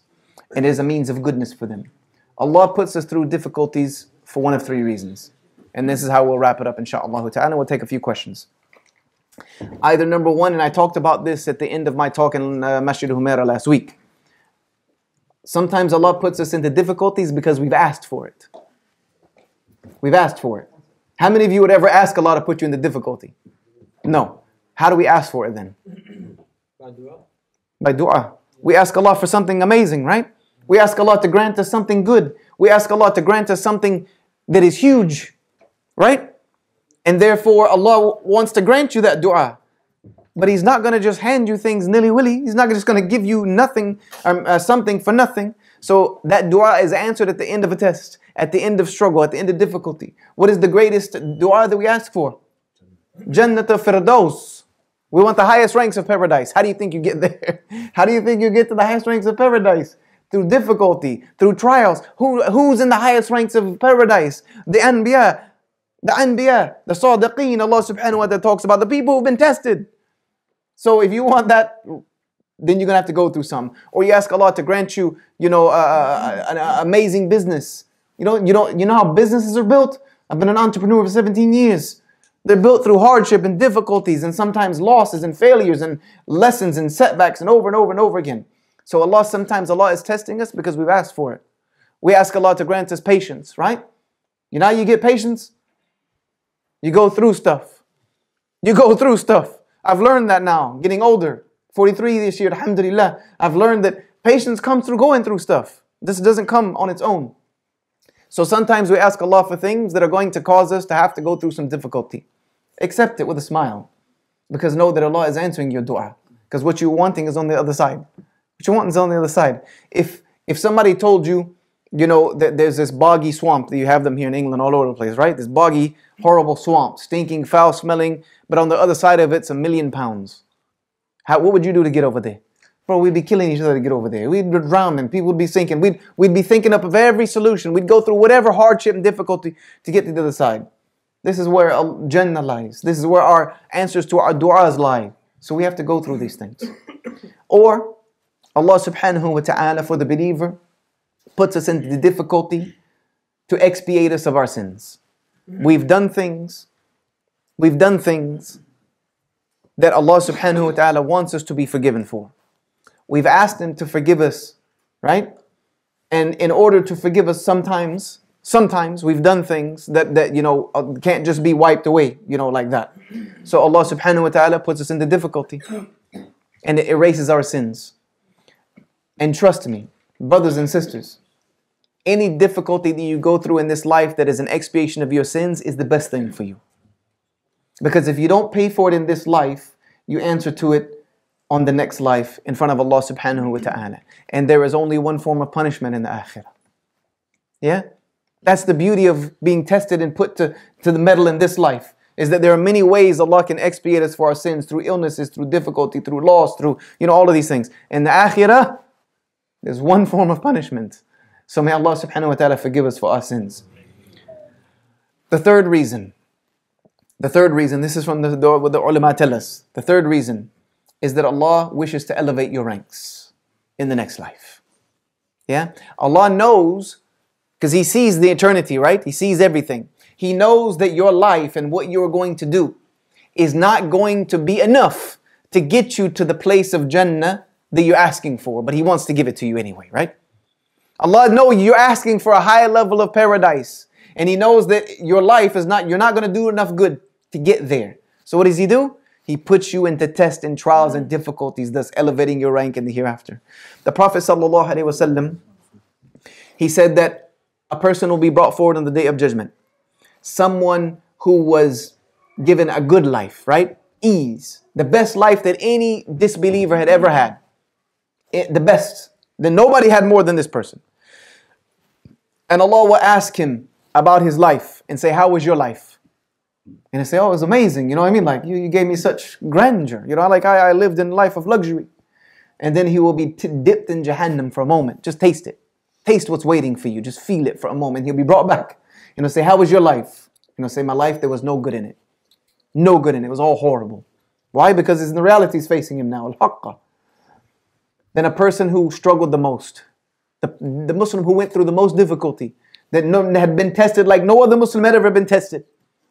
It is a means of goodness for them. Allah puts us through difficulties for one of three reasons. And this is how we'll wrap it up, inshallah ta'ala. We'll take a few questions. Either number one, and I talked about this at the end of my talk in uh, Masjid Humaira last week. Sometimes Allah puts us into difficulties because we've asked for it. We've asked for it. How many of you would ever ask Allah to put you in the difficulty? No. How do we ask for it then? By dua. By dua. We ask Allah for something amazing, right? We ask Allah to grant us something good. We ask Allah to grant us something that is huge, right? And therefore, Allah wants to grant you that dua. But He's not going to just hand you things nilly willy. He's not just going to give you nothing, um, uh, something for nothing. So that dua is answered at the end of a test at the end of struggle, at the end of difficulty. What is the greatest dua that we ask for? Jannat al-Firdaus. We want the highest ranks of paradise. How do you think you get <laughs> there? How do you think you get to the highest ranks of paradise? Through difficulty, through trials. Who, who's in the highest ranks of paradise? The Anbiya, the Anbiya, the Sadiqeen. Allah subhanahu wa ta'ala talks about the people who've been tested. So if you want that, then you're gonna have to go through some. Or you ask Allah to grant you, you know, uh, an amazing business. You know, you know, you know how businesses are built? I've been an entrepreneur for 17 years. They're built through hardship and difficulties and sometimes losses and failures and lessons and setbacks and over and over and over again. So Allah sometimes Allah is testing us because we've asked for it. We ask Allah to grant us patience, right? You know you get patience? You go through stuff. You go through stuff. I've learned that now, getting older. 43 this year, alhamdulillah. I've learned that patience comes through going through stuff. This doesn't come on its own. So sometimes we ask Allah for things that are going to cause us to have to go through some difficulty. Accept it with a smile. Because know that Allah is answering your dua. Because what you're wanting is on the other side. What you want is on the other side. If if somebody told you, you know, that there's this boggy swamp that you have them here in England all over the place, right? This boggy, horrible swamp, stinking, foul smelling, but on the other side of it's a million pounds. How, what would you do to get over there? Bro, we'd be killing each other to get over there. We'd be drowning. People would be sinking. We'd, we'd be thinking up of every solution. We'd go through whatever hardship and difficulty to get to the other side. This is where uh, Jannah lies. This is where our answers to our du'as lie. So we have to go through these things. Or Allah subhanahu wa ta'ala for the believer puts us into the difficulty to expiate us of our sins. We've done things, we've done things that Allah subhanahu wa ta'ala wants us to be forgiven for. We've asked Him to forgive us, right? And in order to forgive us, sometimes, sometimes we've done things that, that you know, uh, can't just be wiped away, you know, like that. So Allah subhanahu wa ta'ala puts us into difficulty and it erases our sins. And trust me, brothers and sisters, any difficulty that you go through in this life that is an expiation of your sins is the best thing for you. Because if you don't pay for it in this life, you answer to it on the next life in front of Allah subhanahu wa ta'ala. And there is only one form of punishment in the akhirah. Yeah? That's the beauty of being tested and put to, to the metal in this life. Is that there are many ways Allah can expiate us for our sins through illnesses, through difficulty, through loss, through you know all of these things. In the akhirah, there's one <laughs> form of punishment. So may Allah subhanahu wa ta'ala forgive us for our sins. The third reason, the third reason, this is from the, the, what the ulama tell us. The third reason is that Allah wishes to elevate your ranks in the next life. Yeah? Allah knows, because He sees the eternity, right? He sees everything. He knows that your life and what you're going to do is not going to be enough to get you to the place of Jannah that you're asking for, but He wants to give it to you anyway, right? Allah knows you're asking for a higher level of paradise, and He knows that your life is not, you're not going to do enough good to get there. So what does He do? He puts you into tests and trials and mm. difficulties, thus elevating your rank in the hereafter. The Prophet ﷺ, he said that a person will be brought forward on the day of judgment. Someone who was given a good life, right? Ease, the best life that any disbeliever had ever had. It, the best. Then nobody had more than this person. And Allah will ask him about his life and say, How was your life? And I say, Oh, it's amazing. You know what I mean? Like, you, you gave me such grandeur. You know, like I, I lived in life of luxury. And then he will be t- dipped in Jahannam for a moment. Just taste it. Taste what's waiting for you. Just feel it for a moment. He'll be brought back. You know, say, How was your life? You know, say, My life, there was no good in it. No good in it. It was all horrible. Why? Because it's the realities facing him now. Al-Haqqa. Then a person who struggled the most. The, the Muslim who went through the most difficulty. That no, had been tested like no other Muslim had ever been tested.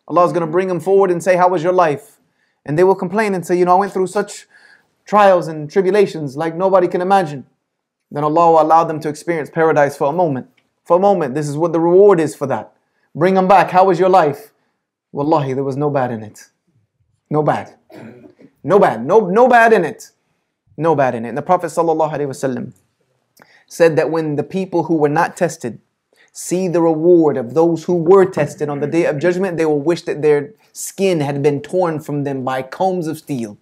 Allah is going to bring them forward and say, How was your life? And they will complain and say, You know, I went through such trials and tribulations like nobody can imagine. Then Allah will allow them to experience paradise for a moment. For a moment. This is what the reward is for that. Bring them back. How was your life? Wallahi, there was no bad in it. No bad. No bad. No, no bad in it. No bad in it. And the Prophet ﷺ said that when the people who were not tested see the reward of those who were tested on the day of judgment, they will wish that their skin had been torn from them by combs of steel.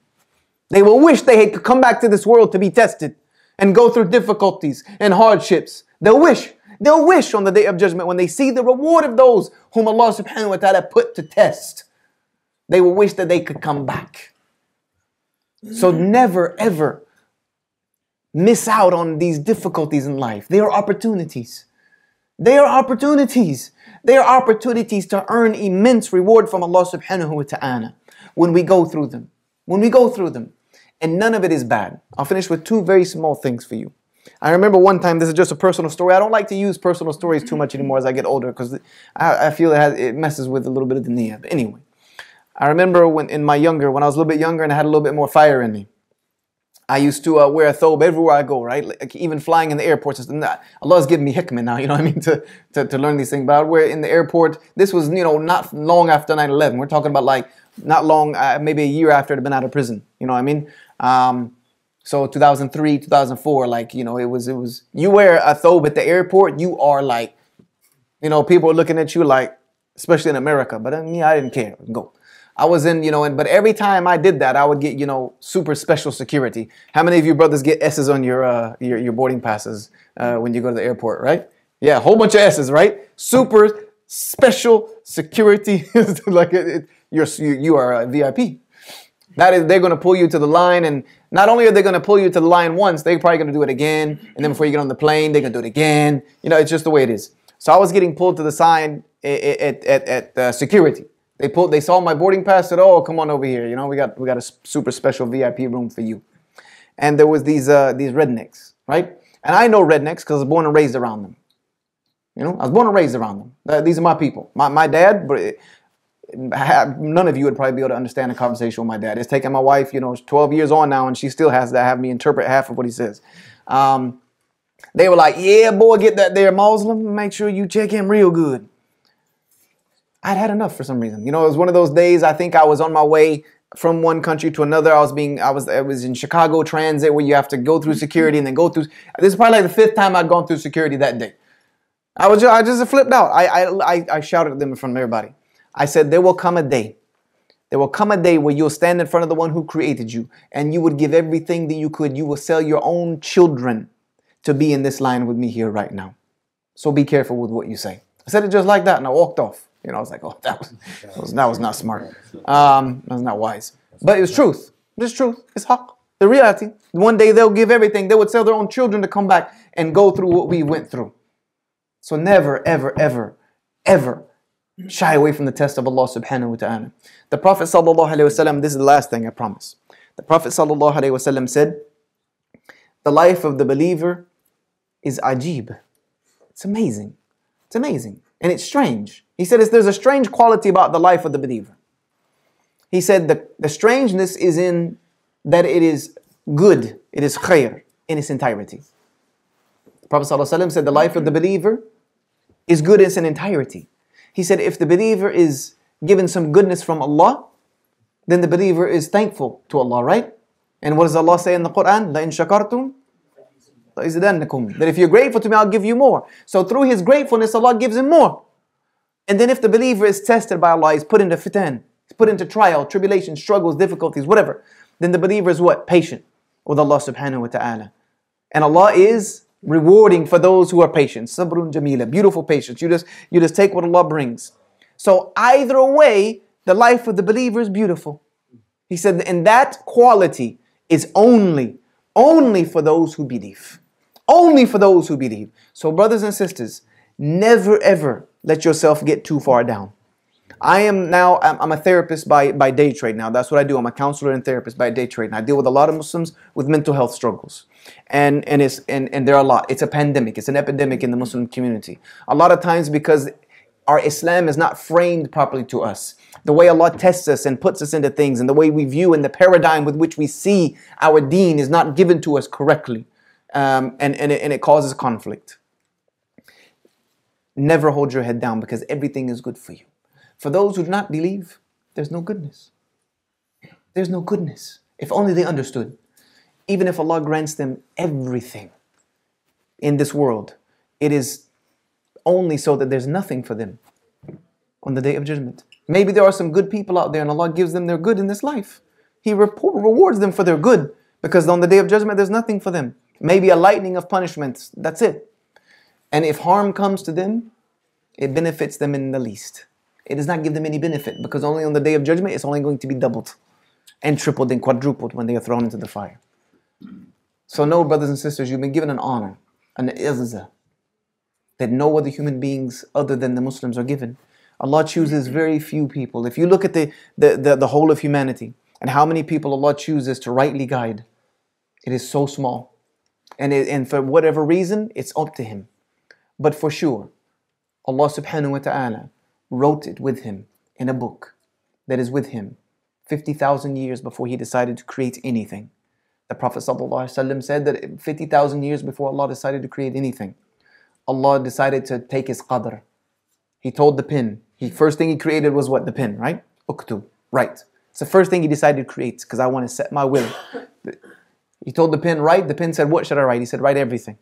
They will wish they had come back to this world to be tested and go through difficulties and hardships. They'll wish. They'll wish on the day of judgment when they see the reward of those whom Allah subhanahu wa ta'ala put to test. They will wish that they could come back. So never ever miss out on these difficulties in life. They are opportunities. They are opportunities. They are opportunities to earn immense reward from Allah subhanahu wa ta'ala when we go through them. When we go through them. And none of it is bad. I'll finish with two very small things for you. I remember one time, this is just a personal story. I don't like to use personal stories too much anymore as I get older because I, I, feel it, has, it messes with a little bit of the niyyah. But anyway, I remember when in my younger, when I was a little bit younger and I had a little bit more fire in me. I used to uh, wear a thobe everywhere I go, right? Like even flying in the airports. Allah's given me hikmah now, <laughs> you know what I mean, to, to, to learn these things. But I wear in the airport. This was, you know, not long after 9 11. We're talking about like not long, uh, maybe a year after I'd been out of prison, you know what I mean? Um, so 2003, 2004, like, you know, it was, it was, you wear a thobe at the airport, you are like, you know, people are looking at you like, especially in America, but I mean, I didn't care. Go. I was in, you know, and but every time I did that, I would get, you know, super special security. How many of you brothers get S's on your uh, your, your boarding passes uh, when you go to the airport, right? Yeah, a whole bunch of S's, right? Super special security, <laughs> like it, it, you're you, you are a VIP. That is, they're going to pull you to the line, and not only are they going to pull you to the line once, they're probably going to do it again, and then before you get on the plane, they're going to do it again. You know, it's just the way it is. So I was getting pulled to the side at at, at, at uh, security they pulled, they saw my boarding pass. Said, "Oh, come on over here. You know, we got we got a super special VIP room for you." and there was these uh, these rednecks, right? And I know rednecks because I was born and raised around them. You know, I was born and raised around them. These are my people. My, my dad, but none of you would probably be able to understand a conversation with my dad. It's taken my wife, you know, 12 years on now, and she still has to have me interpret half of what he says. Um, they were like, yeah, boy, get that there Muslim. Make sure you check him real good. I'd had enough for some reason. You know, it was one of those days I think I was on my way from one country to another. I was being, I was, I was in Chicago transit where you have to go through security and then go through. This is probably like the fifth time I'd gone through security that day. I was, just, I just flipped out. I, I, I shouted at them in front of everybody. I said, there will come a day. There will come a day where you'll stand in front of the one who created you and you would give everything that you could. You will sell your own children to be in this line with me here right now. So be careful with what you say. I said it just like that and I walked off. You know, I was like, oh, that was, that was, that was not smart. Um, that was not wise. But it's truth. It's truth. It's haqq. The reality. One day they'll give everything. They would sell their own children to come back and go through what we went through. So never, ever, ever, ever shy away from the test of Allah subhanahu wa ta'ala. The Prophet sallallahu alayhi wasallam, this is the last thing I promise. The Prophet sallallahu alayhi wasallam said, the life of the believer is ajib. It's amazing. It's amazing. And it's strange. He said there's a strange quality about the life of the believer. He said the, the strangeness is in that it is good, it is khair in its entirety. The Prophet ﷺ said the life of the believer is good in its entirety. He said if the believer is given some goodness from Allah, then the believer is thankful to Allah, right? And what does Allah say in the Quran? La in shakartum that if you're grateful to me, I'll give you more. So through his gratefulness, Allah gives him more. And then if the believer is tested by Allah, he's put into fitan, he's put into trial, tribulation, struggles, difficulties, whatever, then the believer is what? Patient with Allah subhanahu wa ta'ala. And Allah is rewarding for those who are patient. Sabrun jamila, beautiful patience. You just you just take what Allah brings. So either way, the life of the believer is beautiful. He said, and that quality is only, only for those who believe. Only for those who believe. So, brothers and sisters, never ever let yourself get too far down. I am now, I'm a therapist by, by day trade now. That's what I do. I'm a counselor and therapist by day trade. And I deal with a lot of Muslims with mental health struggles. And, and, it's, and, and there are a lot. It's a pandemic, it's an epidemic in the Muslim community. A lot of times because our Islam is not framed properly to us. The way Allah tests us and puts us into things, and the way we view and the paradigm with which we see our deen is not given to us correctly um, and, and, it, and it causes conflict. Never hold your head down because everything is good for you. For those who do not believe, there's no goodness. There's no goodness. If only they understood. Even if Allah grants them everything in this world, it is only so that there's nothing for them on the day of judgment. Maybe there are some good people out there and Allah gives them their good in this life. He rewards them for their good because on the day of judgment there's nothing for them maybe a lightning of punishments. That's it. And if harm comes to them, it benefits them in the least. It does not give them any benefit because only on the day of judgment it's only going to be doubled and tripled and quadrupled when they are thrown into the fire. So, no, brothers and sisters, you've been given an honor, an izzah, that no other human beings other than the Muslims are given. Allah chooses very few people. If you look at the, the, the, the whole of humanity and how many people Allah chooses to rightly guide, it is so small. And, it, and for whatever reason, it's up to him. But for sure, Allah subhanahu wa ta'ala wrote it with him in a book that is with him 50,000 years before he decided to create anything. The Prophet said that 50,000 years before Allah decided to create anything, Allah decided to take his qadr. He told the pen. He first thing he created was what? The pen, right? Uktub, right. It's the first thing he decided to create because I want to set my will. He told the pen, write. The pen said, What should I write? He said, Write everything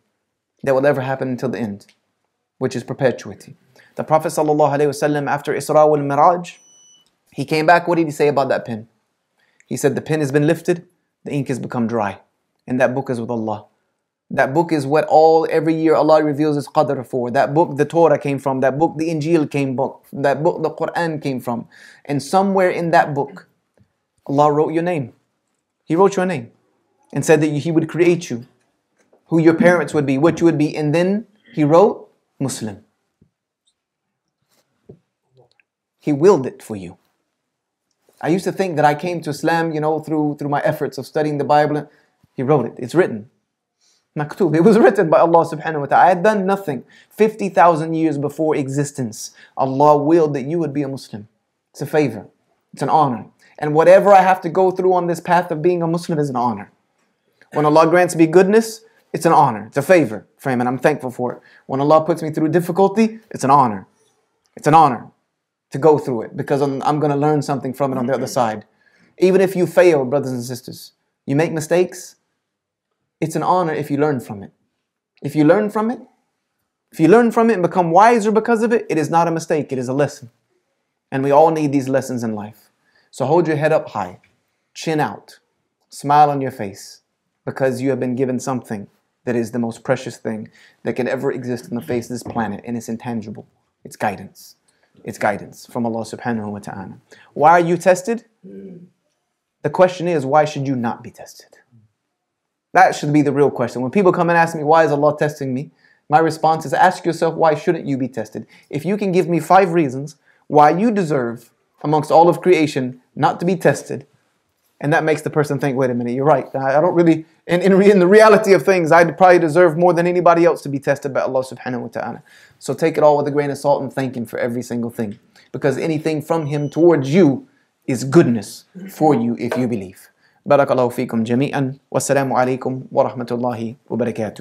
that will ever happen until the end, which is perpetuity. The Prophet ﷺ, after Isra wal Miraj, he came back. What did he say about that pen? He said, The pen has been lifted, the ink has become dry. And that book is with Allah. That book is what all every year Allah reveals His qadr for. That book, the Torah came from. That book, the Injil came book. That book, the Quran came from. And somewhere in that book, Allah wrote your name. He wrote your name and said that He would create you, who your parents would be, what you would be, and then He wrote Muslim. He willed it for you. I used to think that I came to Islam, you know, through through my efforts of studying the Bible. He wrote it. It's written. Maktub. It was <laughs> written by Allah subhanahu wa ta'ala. I had done nothing. 50,000 years before existence, Allah willed that you would be a Muslim. It's a favor. It's an honor. And whatever I have to go through on this path of being a Muslim is an honor. When Allah grants me goodness, it's an honor. It's a favor for Him, and I'm thankful for it. When Allah puts me through difficulty, it's an honor. It's an honor to go through it because I'm, I'm going to learn something from it on the other mm-hmm. side. Even if you fail, brothers and sisters, you make mistakes, it's an honor if you learn from it. If you learn from it, if you learn from it and become wiser because of it, it is not a mistake, it is a lesson. And we all need these lessons in life. So hold your head up high, chin out, smile on your face, because you have been given something that is the most precious thing that can ever exist on the face of this planet, and it's intangible. It's guidance. It's guidance from Allah subhanahu wa ta'ala. Why are you tested? The question is, why should you not be tested? That should be the real question. When people come and ask me, why is Allah testing me? My response is, ask yourself, why shouldn't you be tested? If you can give me five reasons why you deserve, amongst all of creation, not to be tested, and that makes the person think, wait a minute, you're right. I, don't really, in, in, in, the reality of things, I probably deserve more than anybody else to be tested by Allah subhanahu wa ta'ala. So take it all with a grain of salt and thank Him for every single thing. Because anything from Him towards you is goodness for you if you believe. Barakallahu fikum jami'an. Wassalamu alaikum wa rahmatullahi wa barakatuh.